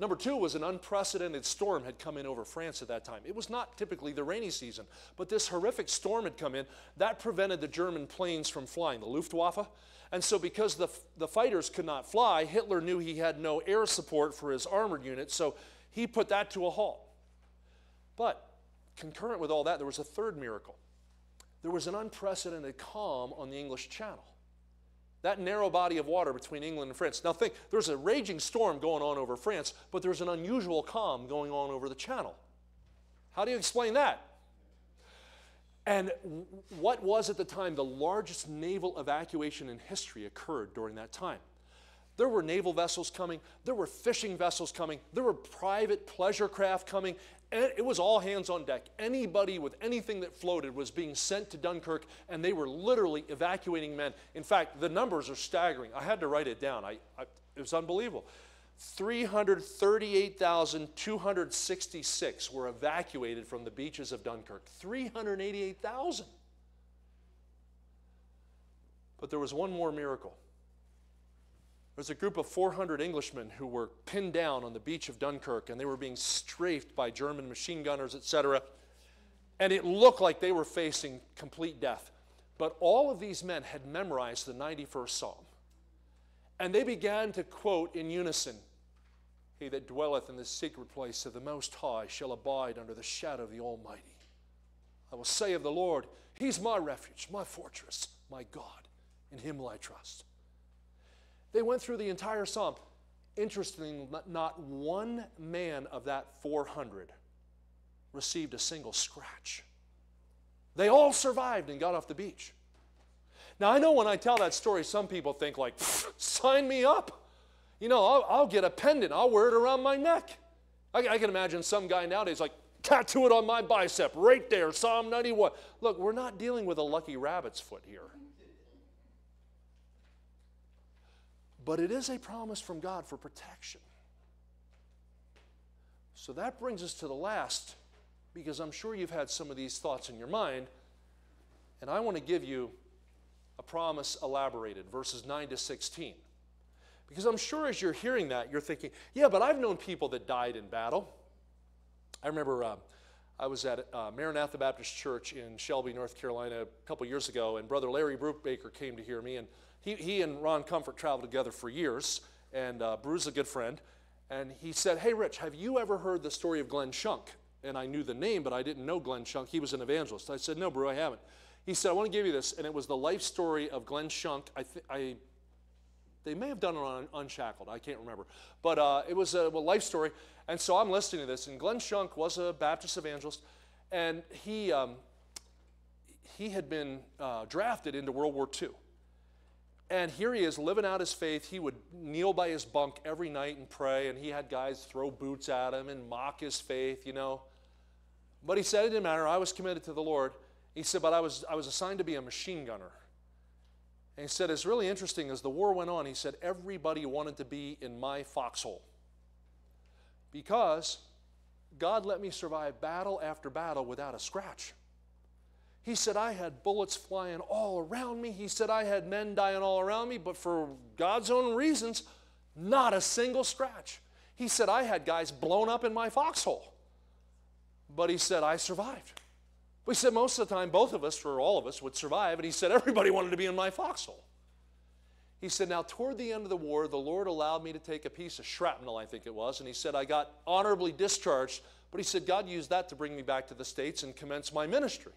Number two was an unprecedented storm had come in over France at that time. It was not typically the rainy season, but this horrific storm had come in. That prevented the German planes from flying, the Luftwaffe. And so, because the, the fighters could not fly, Hitler knew he had no air support for his armored unit, so he put that to a halt. But concurrent with all that, there was a third miracle. There was an unprecedented calm on the English Channel that narrow body of water between England and France. Now, think there's a raging storm going on over France, but there's an unusual calm going on over the channel. How do you explain that? And what was at the time the largest naval evacuation in history occurred during that time? There were naval vessels coming, there were fishing vessels coming, there were private pleasure craft coming, it was all hands on deck. Anybody with anything that floated was being sent to Dunkirk, and they were literally evacuating men. In fact, the numbers are staggering. I had to write it down. I, I, it was unbelievable. 338,266 were evacuated from the beaches of Dunkirk. 388,000. But there was one more miracle. There's a group of 400 Englishmen who were pinned down on the beach of Dunkirk and they were being strafed by German machine gunners, etc. And it looked like they were facing complete death. But all of these men had memorized the 91st Psalm. And they began to quote in unison He that dwelleth in the secret place of the Most High shall abide under the shadow of the Almighty. I will say of the Lord, He's my refuge, my fortress, my God. In Him will I trust. They went through the entire psalm. Interestingly, not one man of that 400 received a single scratch. They all survived and got off the beach. Now, I know when I tell that story, some people think, like, sign me up. You know, I'll, I'll, get a pendant, I'll wear it around my neck. I, I can imagine some guy nowadays, like, tattoo it on my bicep right there, Psalm 91. Look, we're not dealing with a lucky rabbit's foot here. But it is a promise from God for protection. So that brings us to the last, because I'm sure you've had some of these thoughts in your mind, and I want to give you a promise elaborated, verses 9 to 16. Because I'm sure as you're hearing that, you're thinking, yeah, but I've known people that died in battle. I remember uh, I was at uh, Maranatha Baptist Church in Shelby, North Carolina, a couple years ago, and Brother Larry Brubaker came to hear me, and he, he and Ron Comfort traveled together for years, and uh, Bruce a good friend. And he said, Hey, Rich, have you ever heard the story of Glenn Shunk? And I knew the name, but I didn't know Glenn Shunk. He was an evangelist. I said, No, Brew, I haven't. He said, I want to give you this. And it was the life story of Glenn Shunk. I, th- I they may have done it on Unshackled. I can't remember. But uh, it was a life story. And so I'm listening to this. And Glenn Shunk was a Baptist evangelist. And he, um, he had been uh, drafted into World War II. And here he is living out his faith. He would kneel by his bunk every night and pray, and he had guys throw boots at him and mock his faith, you know. But he said it didn't matter. I was committed to the Lord. He said, but I was, I was assigned to be a machine gunner. And he said, it's really interesting. As the war went on, he said, everybody wanted to be in my foxhole. Because God let me survive battle after battle without a scratch. He said, I had bullets flying all around me. He said, I had men dying all around me, but for God's own reasons, not a single scratch. He said, I had guys blown up in my foxhole. But he said, I survived. We said most of the time, both of us, or all of us, would survive. And he said, everybody wanted to be in my foxhole. He said, now toward the end of the war, the Lord allowed me to take a piece of shrapnel, I think it was. And he said, I got honorably discharged. But he said, God used that to bring me back to the States and commence my ministry.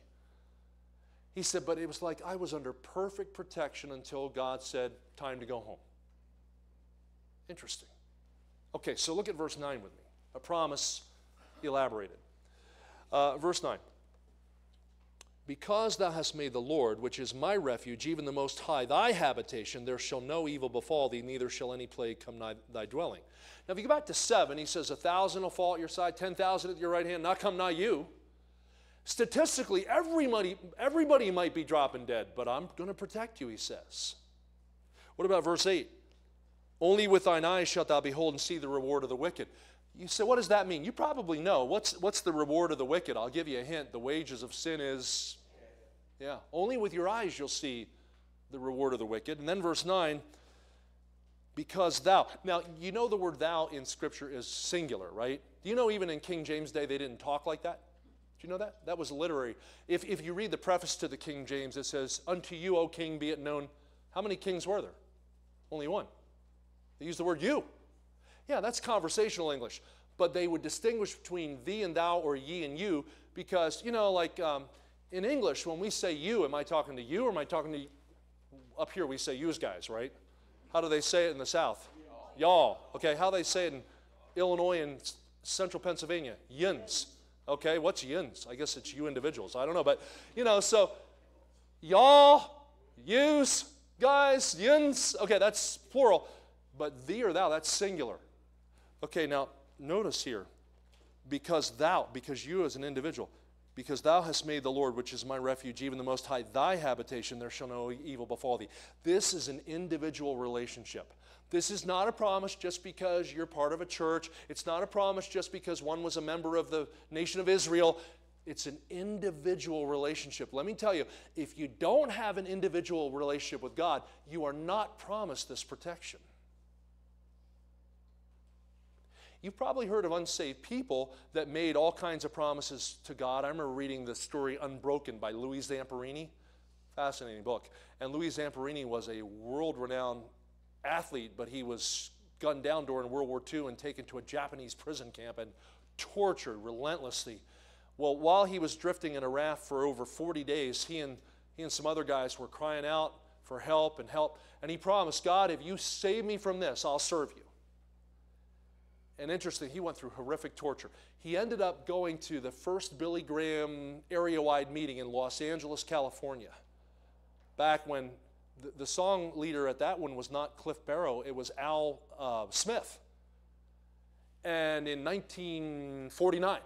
He said, but it was like I was under perfect protection until God said, time to go home. Interesting. Okay, so look at verse 9 with me. A promise elaborated. Uh, verse 9. Because thou hast made the Lord, which is my refuge, even the Most High, thy habitation, there shall no evil befall thee, neither shall any plague come nigh thy dwelling. Now, if you go back to 7, he says, A thousand will fall at your side, 10,000 at your right hand, not come nigh you. Statistically, everybody, everybody might be dropping dead, but I'm going to protect you, he says. What about verse 8? Only with thine eyes shalt thou behold and see the reward of the wicked. You say, what does that mean? You probably know. What's, what's the reward of the wicked? I'll give you a hint. The wages of sin is, yeah, only with your eyes you'll see the reward of the wicked. And then verse 9, because thou. Now, you know the word thou in Scripture is singular, right? Do you know even in King James Day they didn't talk like that? Do you know that? That was literary. If, if you read the preface to the King James, it says, Unto you, O king, be it known. How many kings were there? Only one. They used the word you. Yeah, that's conversational English. But they would distinguish between thee and thou or ye and you because, you know, like um, in English, when we say you, am I talking to you or am I talking to you? Up here, we say yous guys, right? How do they say it in the South? Y'all. Okay, how do they say it in Illinois and central Pennsylvania? Yins. Okay, what's yins? I guess it's you individuals. I don't know, but you know, so y'all, yous, guys, yins. Okay, that's plural, but thee or thou, that's singular. Okay, now notice here, because thou, because you as an individual, because thou hast made the Lord, which is my refuge, even the Most High, thy habitation, there shall no evil befall thee. This is an individual relationship. This is not a promise just because you're part of a church. It's not a promise just because one was a member of the nation of Israel. It's an individual relationship. Let me tell you, if you don't have an individual relationship with God, you are not promised this protection. You've probably heard of unsaved people that made all kinds of promises to God. I remember reading the story Unbroken by Louis Zamperini. Fascinating book. And Louis Zamperini was a world renowned athlete, but he was gunned down during World War II and taken to a Japanese prison camp and tortured relentlessly. Well, while he was drifting in a raft for over 40 days, he and, he and some other guys were crying out for help and help. And he promised, God, if you save me from this, I'll serve you. And interesting, he went through horrific torture. He ended up going to the first Billy Graham area wide meeting in Los Angeles, California, back when the, the, song leader at that one was not Cliff Barrow, it was Al uh, Smith. And in 1949,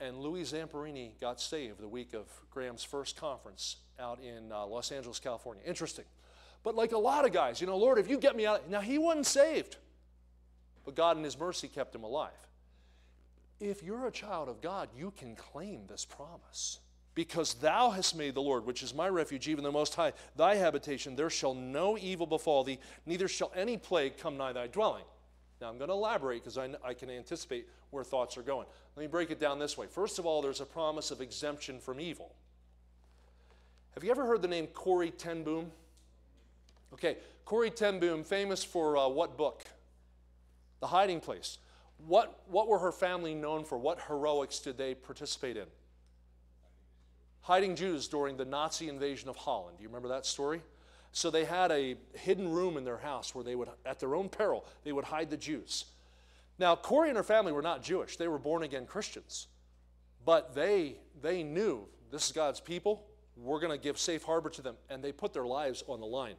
and Louis Zamperini got saved the week of Graham's first conference out in uh, Los Angeles, California. Interesting. But like a lot of guys, you know, Lord, if you get me out, now he wasn't saved but God in His mercy kept him alive. If you're a child of God, you can claim this promise. Because thou hast made the Lord, which is my refuge, even the Most High, thy habitation, there shall no evil befall thee, neither shall any plague come nigh thy dwelling. Now, I'm going to elaborate because I, I, can anticipate where thoughts are going. Let me break it down this way. First of all, there's a promise of exemption from evil. Have you ever heard the name Corrie ten Boom? Okay, Corrie ten Boom, famous for uh, what book? the hiding place. What, what were her family known for? What heroics did they participate in? Hiding Jews during the Nazi invasion of Holland. Do you remember that story? So they had a hidden room in their house where they would, at their own peril, they would hide the Jews. Now, Corrie and her family were not Jewish, they were born again Christians. But they, they knew this is God's people, we're going to give safe harbor to them, and they put their lives on the line.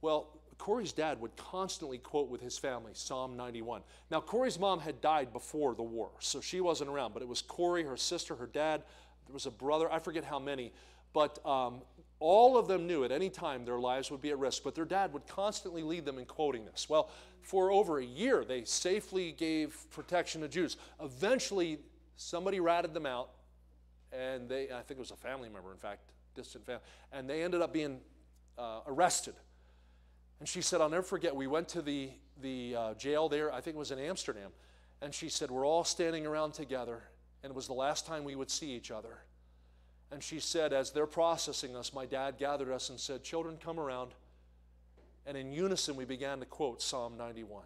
Well, Corrie's dad would constantly quote with his family Psalm 91. Now, Corrie's mom had died before the war, so she wasn't around, but it was Corrie, her sister, her dad, there was a brother, I forget how many, but um, all of them knew at any time their lives would be at risk, but their dad would constantly lead them in quoting this. Well, for over a year, they safely gave protection to Jews. Eventually, somebody ratted them out, and they, I think it was a family member, in fact, distant family, and they ended up being uh, arrested and she said, I'll never forget, we went to the, the uh, jail there, I think it was in Amsterdam. And she said, We're all standing around together, and it was the last time we would see each other. And she said, As they're processing us, my dad gathered us and said, Children, come around. And in unison, we began to quote Psalm 91.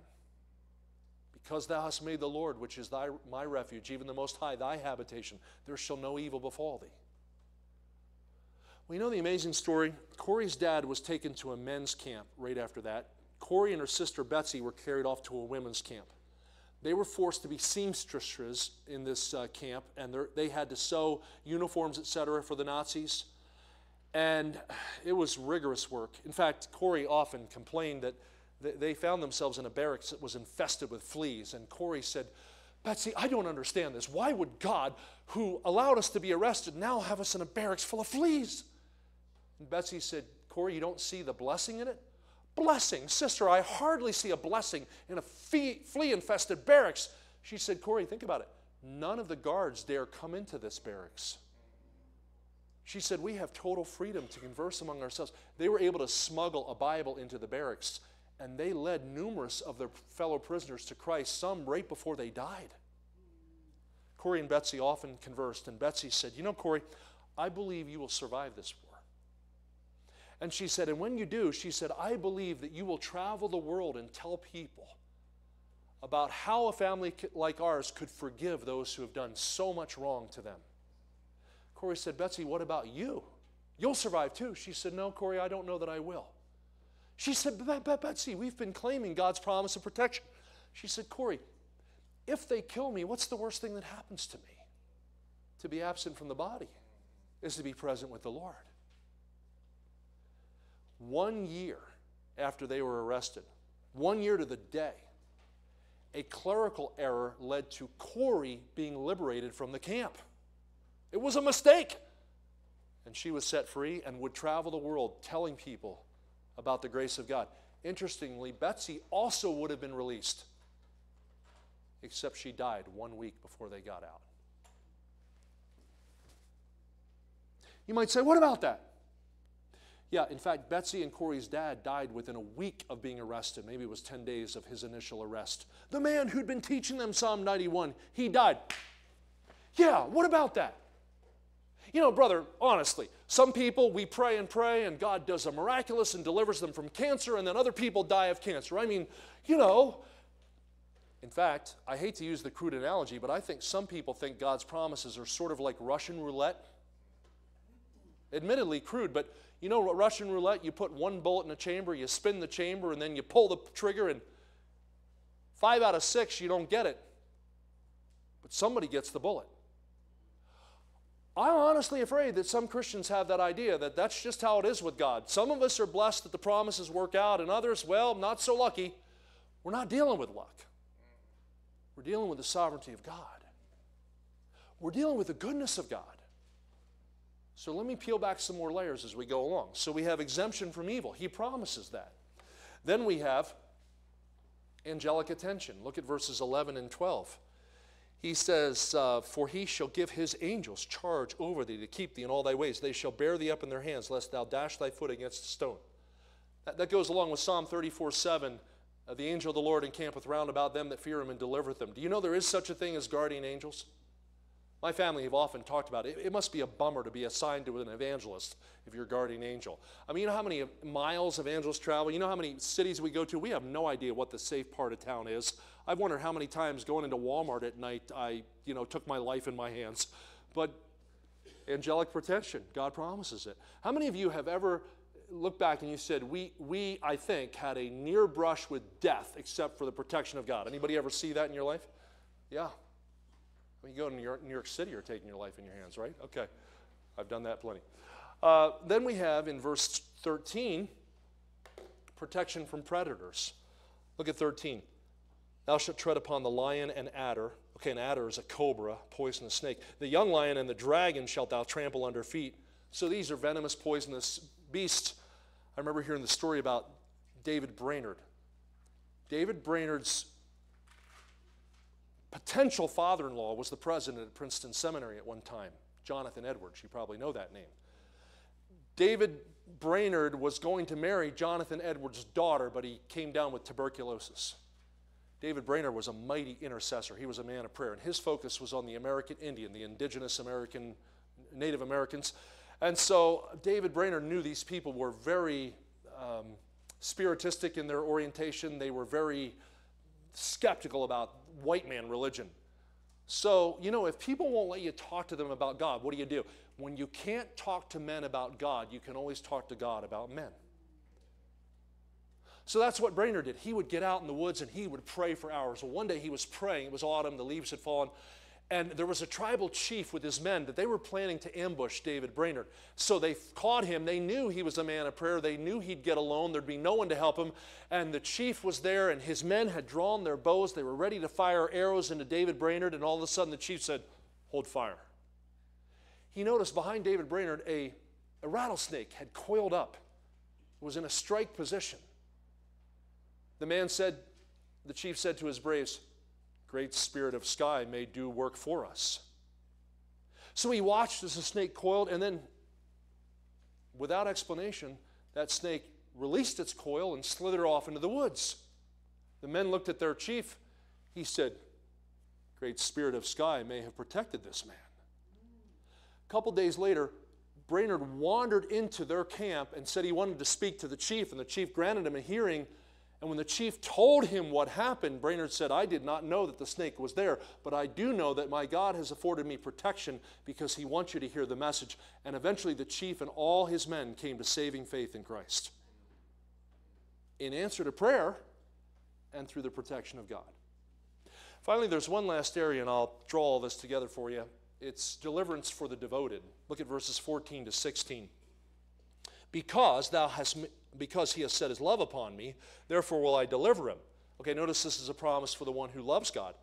Because thou hast made the Lord, which is thy, my refuge, even the Most High, thy habitation, there shall no evil befall thee. You know the amazing story? Corrie's dad was taken to a men's camp right after that. Corrie and her sister Betsie were carried off to a women's camp. They were forced to be seamstresses in this uh, camp, and they had to sew uniforms, etc., for the Nazis. And it was rigorous work. In fact, Corrie often complained that they found themselves in a barracks that was infested with fleas. And Corrie said, Betsie, I don't understand this. Why would God, who allowed us to be arrested, now have us in a barracks full of fleas? And Betsie said, Corrie, you don't see the blessing in it? Blessing. Sister, I hardly see a blessing in a flea infested barracks. She said, Corrie, think about it. None of the guards dare come into this barracks. She said, We have total freedom to converse among ourselves. They were able to smuggle a Bible into the barracks, and they led numerous of their fellow prisoners to Christ, some right before they died. Corrie and Betsie often conversed, and Betsie said, You know, Corrie, I believe you will survive this war. And she said, And when you do, she said, I believe that you will travel the world and tell people about how a family like ours could forgive those who have done so much wrong to them. Corrie said, Betsie, what about you? You'll survive too. She said, No, Corrie, I don't know that I will. She said, Betsie, we've been claiming God's promise of protection. She said, Corrie, if they kill me, what's the worst thing that happens to me? To be absent from the body is to be present with the Lord. One year after they were arrested, one year to the day, a clerical error led to Corrie being liberated from the camp. It was a mistake. And she was set free and would travel the world telling people about the grace of God. Interestingly, Betsie also would have been released, except she died one week before they got out. You might say, what about that? Yeah, in fact, Betsie and Corrie's dad died within a week of being arrested. Maybe it was 10 days of his initial arrest. The man who'd been teaching them Psalm 91, he died. Yeah, what about that? You know, brother, honestly, some people we pray and pray and God does a miraculous and delivers them from cancer, and then other people die of cancer. I mean, you know, in fact, I hate to use the crude analogy, but I think some people think God's promises are sort of like Russian roulette. Admittedly crude, but you know Russian roulette? You put one bullet in a chamber, you spin the chamber, and then you pull the trigger, and five out of six, you don't get it. But somebody gets the bullet. I'm honestly afraid that some Christians have that idea that that's just how it is with God. Some of us are blessed that the promises work out, and others, well, not so lucky. We're not dealing with luck. We're dealing with the sovereignty of God. We're dealing with the goodness of God. So let me peel back some more layers as we go along. So we have exemption from evil. He promises that. Then we have angelic attention. Look at verses 11 and 12 he says, uh, For he shall give his angels charge over thee to keep thee in all thy ways. They shall bear thee up in their hands, lest thou dash thy foot against a stone. That, that goes along with Psalm 34 7. Uh, the angel of the Lord encampeth round about them that fear him and delivereth them. Do you know there is such a thing as guardian angels? My family have often talked about it. It must be a bummer to be assigned to an evangelist if you're a guardian angel. I mean, you know how many miles evangelists travel? You know how many cities we go to? We have no idea what the safe part of town is. I've wondered how many times going into Walmart at night I, you know, took my life in my hands. But angelic protection, God promises it. How many of you have ever looked back and you said, we, we, I think, had a near brush with death except for the protection of God? Anybody ever see that in your life? Yeah, when you go to New York, New York City, you're taking your life in your hands, right? Okay. I've done that plenty. Uh, then we have in verse 13 protection from predators. Look at 13. Thou shalt tread upon the lion and adder. Okay, an adder is a cobra, poisonous snake. The young lion and the dragon shalt thou trample under feet. So these are venomous, poisonous beasts. I remember hearing the story about David Brainerd. David Brainerd's potential father in law was the president at Princeton Seminary at one time, Jonathan Edwards. You probably know that name. David Brainerd was going to marry Jonathan Edwards' daughter, but he came down with tuberculosis. David Brainerd was a mighty intercessor. He was a man of prayer, and his focus was on the American Indian, the indigenous American, Native Americans. And so David Brainerd knew these people were very um, spiritistic in their orientation. They were very skeptical about white man religion. So, you know, if people won't let you talk to them about God, what do you do? When you can't talk to men about God, you can always talk to God about men. So that's what Brainerd did. He would get out in the woods and he would pray for hours. Well, one day he was praying, it was autumn, the leaves had fallen, and there was a tribal chief with his men that they were planning to ambush David Brainerd. So they caught him. They knew he was a man of prayer. They knew he'd get alone. There'd be no one to help him. And the chief was there, and his men had drawn their bows. They were ready to fire arrows into David Brainerd, and all of a sudden the chief said, Hold fire. He noticed behind David Brainerd a, a rattlesnake had coiled up, it was in a strike position. The man said, the chief said to his braves, great spirit of sky may do work for us. So he watched as the snake coiled, and then, without explanation, that snake released its coil and slithered off into the woods. The men looked at their chief. He said, Great spirit of sky may have protected this man. A couple days later, Brainerd wandered into their camp and said he wanted to speak to the chief, and the chief granted him a hearing and when the chief told him what happened, Brainerd said, I did not know that the snake was there, but I do know that my God has afforded me protection because he wants you to hear the message. And eventually, the chief and all his men came to saving faith in Christ. In answer to prayer and through the protection of God. Finally, there's one last area, and I'll draw all this together for you. It's deliverance for the devoted. Look at verses 14 to 16. Because thou hast because he has set his love upon me, therefore will I deliver him. Okay, notice this is a promise for the one who loves God.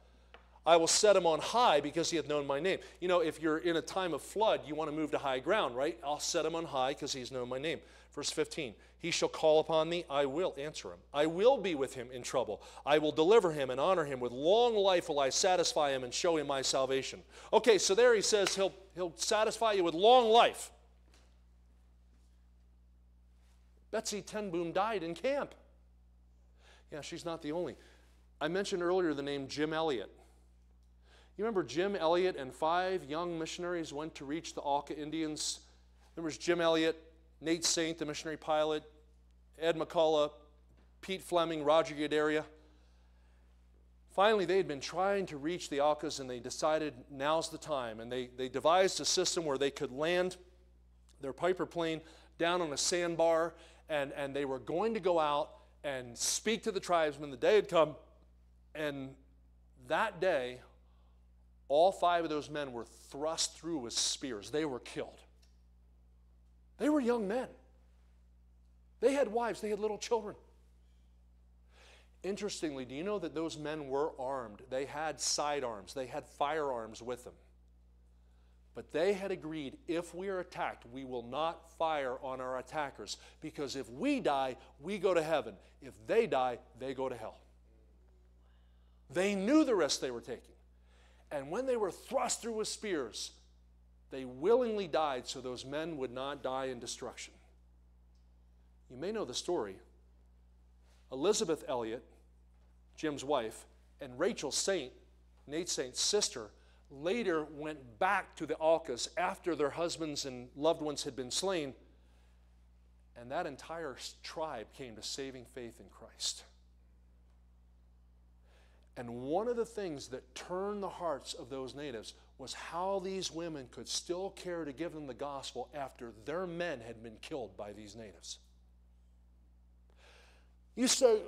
I will set him on high because he hath known my name. You know, if you're in a time of flood, you want to move to high ground, right? I'll set him on high because he's known my name. Verse 15, he shall call upon me, I will answer him. I will be with him in trouble. I will deliver him and honor him. With long life will I satisfy him and show him my salvation. Okay, so there he says he'll, he'll satisfy you with long life. Betsie Ten Boom died in camp. Yeah, she's not the only. I mentioned earlier the name Jim Elliot. You remember Jim Elliot and five young missionaries went to reach the Auca Indians? There was Jim Elliot, Nate Saint, the missionary pilot, Ed McCully, Pete Fleming, Roger Youderian. Finally, they had been trying to reach the Aucas and they decided now's the time. And they, they devised a system where they could land their Piper plane down on a sandbar and, and they were going to go out and speak to the tribesmen. The day had come, and that day, all five of those men were thrust through with spears. They were killed. They were young men. They had wives, they had little children. Interestingly, do you know that those men were armed? They had sidearms, they had firearms with them. But they had agreed if we are attacked, we will not fire on our attackers because if we die, we go to heaven. If they die, they go to hell. They knew the risk they were taking. And when they were thrust through with spears, they willingly died so those men would not die in destruction. You may know the story. Elisabeth Elliot, Jim's wife, and Rachel Saint, Nate Saint's sister, later went back to the Aucas after their husbands and loved ones had been slain, and that entire tribe came to saving faith in Christ. And one of the things that turned the hearts of those natives was how these women could still care to give them the gospel after their men had been killed by these natives. You say,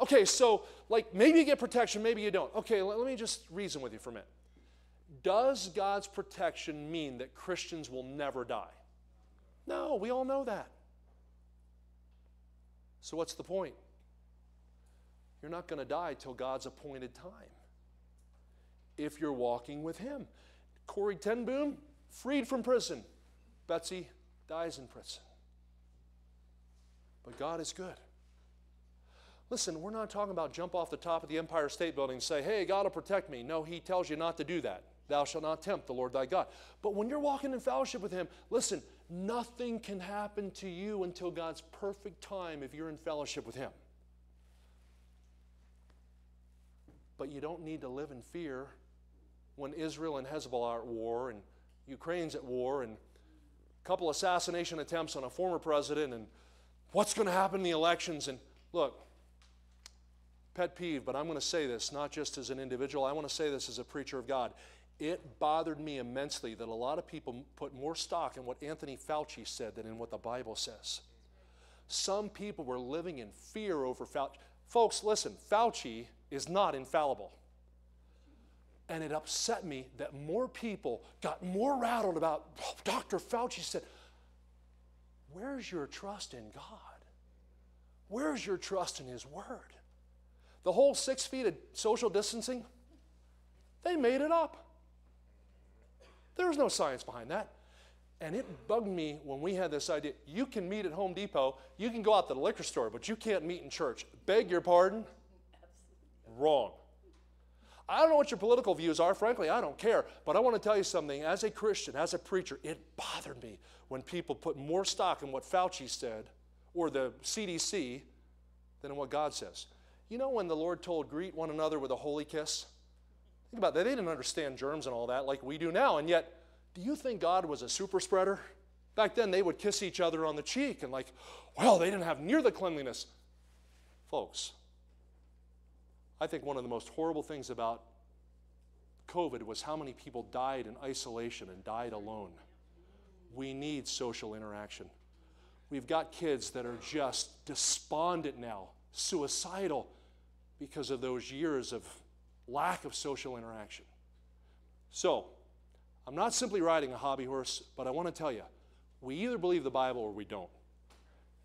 okay, so like maybe you get protection, maybe you don't. Okay, let, let me just reason with you for a minute. Does God's protection mean that Christians will never die? No, we all know that. So, what's the point? You're not going to die till God's appointed time if you're walking with Him. Corrie Ten Boom, freed from prison. Betsie dies in prison. But God is good. Listen, we're not talking about jump off the top of the Empire State Building and say, hey, God will protect me. No, He tells you not to do that. Thou shalt not tempt the Lord thy God. But when you're walking in fellowship with Him, listen, nothing can happen to you until God's perfect time if you're in fellowship with Him. But you don't need to live in fear when Israel and Hezbollah are at war and Ukraine's at war and a couple assassination attempts on a former president and what's going to happen in the elections. And look, pet peeve, but I'm going to say this not just as an individual, I want to say this as a preacher of God. It bothered me immensely that a lot of people put more stock in what Anthony Fauci said than in what the Bible says. Some people were living in fear over Fauci. Folks, listen, Fauci is not infallible. And it upset me that more people got more rattled about oh, Dr. Fauci said, Where's your trust in God? Where's your trust in His Word? The whole six feet of social distancing, they made it up. There was no science behind that. And it bugged me when we had this idea. You can meet at Home Depot, you can go out to the liquor store, but you can't meet in church. Beg your pardon? Absolutely. Wrong. I don't know what your political views are, frankly, I don't care. But I want to tell you something. As a Christian, as a preacher, it bothered me when people put more stock in what Fauci said or the CDC than in what God says. You know when the Lord told, greet one another with a holy kiss? Think about that. They didn't understand germs and all that like we do now. And yet, do you think God was a super spreader? Back then, they would kiss each other on the cheek and, like, well, they didn't have near the cleanliness. Folks, I think one of the most horrible things about COVID was how many people died in isolation and died alone. We need social interaction. We've got kids that are just despondent now, suicidal, because of those years of lack of social interaction. So, I'm not simply riding a hobby horse, but I want to tell you we either believe the Bible or we don't.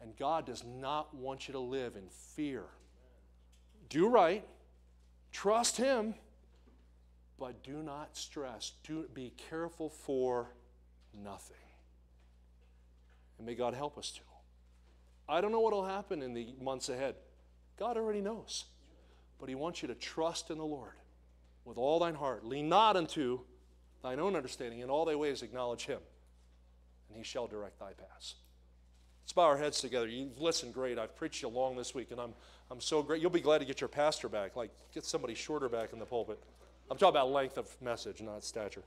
And God does not want you to live in fear. Do right, trust Him, but do not stress. Do, be careful for nothing. And may God help us to. I don't know what will happen in the months ahead. God already knows. But he wants you to trust in the Lord with all thine heart. Lean not unto thine own understanding. In all thy ways acknowledge him, and he shall direct thy paths. Let's bow our heads together. You've listened great. I've preached you long this week, and I'm, I'm so great. You'll be glad to get your pastor back, like get somebody shorter back in the pulpit. I'm talking about length of message, not stature.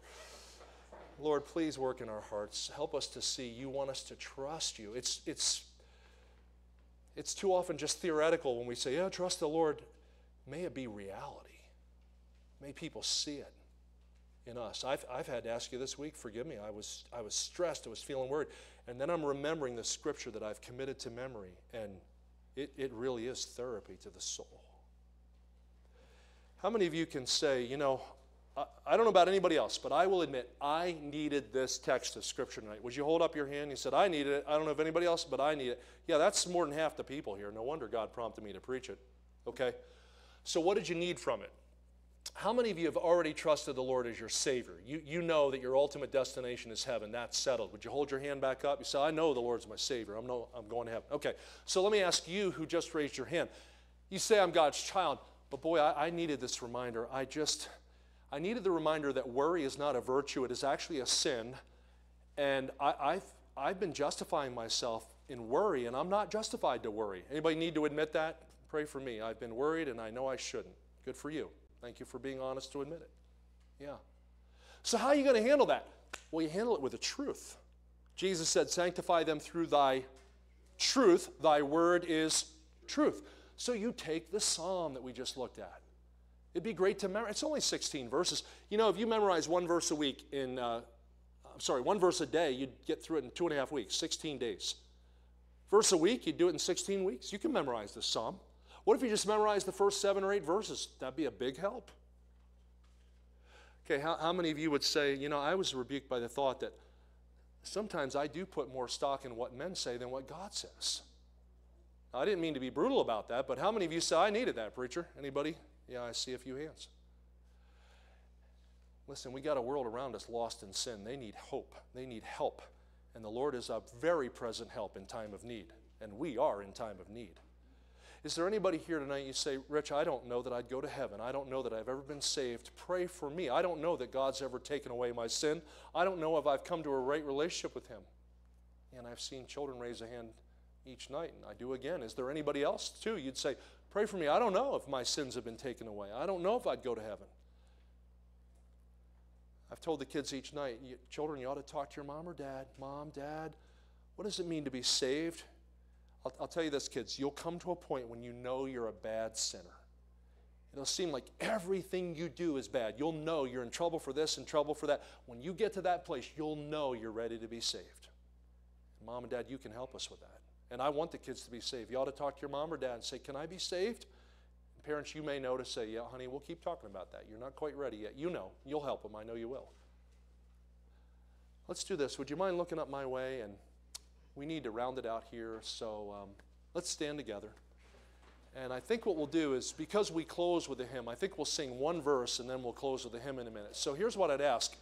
Lord, please work in our hearts. Help us to see you want us to trust you. It's, it's, it's too often just theoretical when we say, yeah, trust the Lord. May it be reality. May people see it in us. I've, I've had to ask you this week, forgive me, I was, I was stressed, I was feeling worried. And then I'm remembering the scripture that I've committed to memory, and it, it really is therapy to the soul. How many of you can say, you know, I, I don't know about anybody else, but I will admit I needed this text of scripture tonight? Would you hold up your hand? You said, I needed it. I don't know if anybody else, but I need it. Yeah, that's more than half the people here. No wonder God prompted me to preach it. Okay? So, what did you need from it? How many of you have already trusted the Lord as your Savior? You, you know that your ultimate destination is heaven. That's settled. Would you hold your hand back up? You say, I know the Lord's my Savior. I'm, no, I'm going to heaven. Okay, so let me ask you who just raised your hand. You say, I'm God's child, but boy, I, I needed this reminder. I just, I needed the reminder that worry is not a virtue, it is actually a sin. And I, I've, I've been justifying myself in worry, and I'm not justified to worry. Anybody need to admit that? Pray for me. I've been worried, and I know I shouldn't. Good for you. Thank you for being honest to admit it. Yeah. So, how are you going to handle that? Well, you handle it with the truth. Jesus said, Sanctify them through thy truth. Thy word is truth. So, you take the psalm that we just looked at. It'd be great to memorize. It's only 16 verses. You know, if you memorize one verse a week in, uh, I'm sorry, one verse a day, you'd get through it in two and a half weeks, 16 days. Verse a week, you'd do it in 16 weeks. You can memorize the psalm. What if you just memorize the first seven or eight verses? That'd be a big help. Okay, how, how many of you would say, you know, I was rebuked by the thought that sometimes I do put more stock in what men say than what God says? I didn't mean to be brutal about that, but how many of you say, I needed that, preacher? Anybody? Yeah, I see a few hands. Listen, we got a world around us lost in sin. They need hope, they need help. And the Lord is a very present help in time of need. And we are in time of need. Is there anybody here tonight you say, Rich, I don't know that I'd go to heaven. I don't know that I've ever been saved. Pray for me. I don't know that God's ever taken away my sin. I don't know if I've come to a right relationship with Him. And I've seen children raise a hand each night, and I do again. Is there anybody else, too? You'd say, Pray for me. I don't know if my sins have been taken away. I don't know if I'd go to heaven. I've told the kids each night, children, you ought to talk to your mom or dad. Mom, dad, what does it mean to be saved? I'll, I'll tell you this, kids, you'll come to a point when you know you're a bad sinner. It'll seem like everything you do is bad. You'll know you're in trouble for this and trouble for that. When you get to that place, you'll know you're ready to be saved. Mom and dad, you can help us with that. And I want the kids to be saved. You ought to talk to your mom or dad and say, Can I be saved? And parents, you may know to say, Yeah, honey, we'll keep talking about that. You're not quite ready yet. You know. You'll help them. I know you will. Let's do this. Would you mind looking up my way and we need to round it out here. So um, let's stand together. And I think what we'll do is because we close with a hymn, I think we'll sing one verse and then we'll close with a hymn in a minute. So here's what I'd ask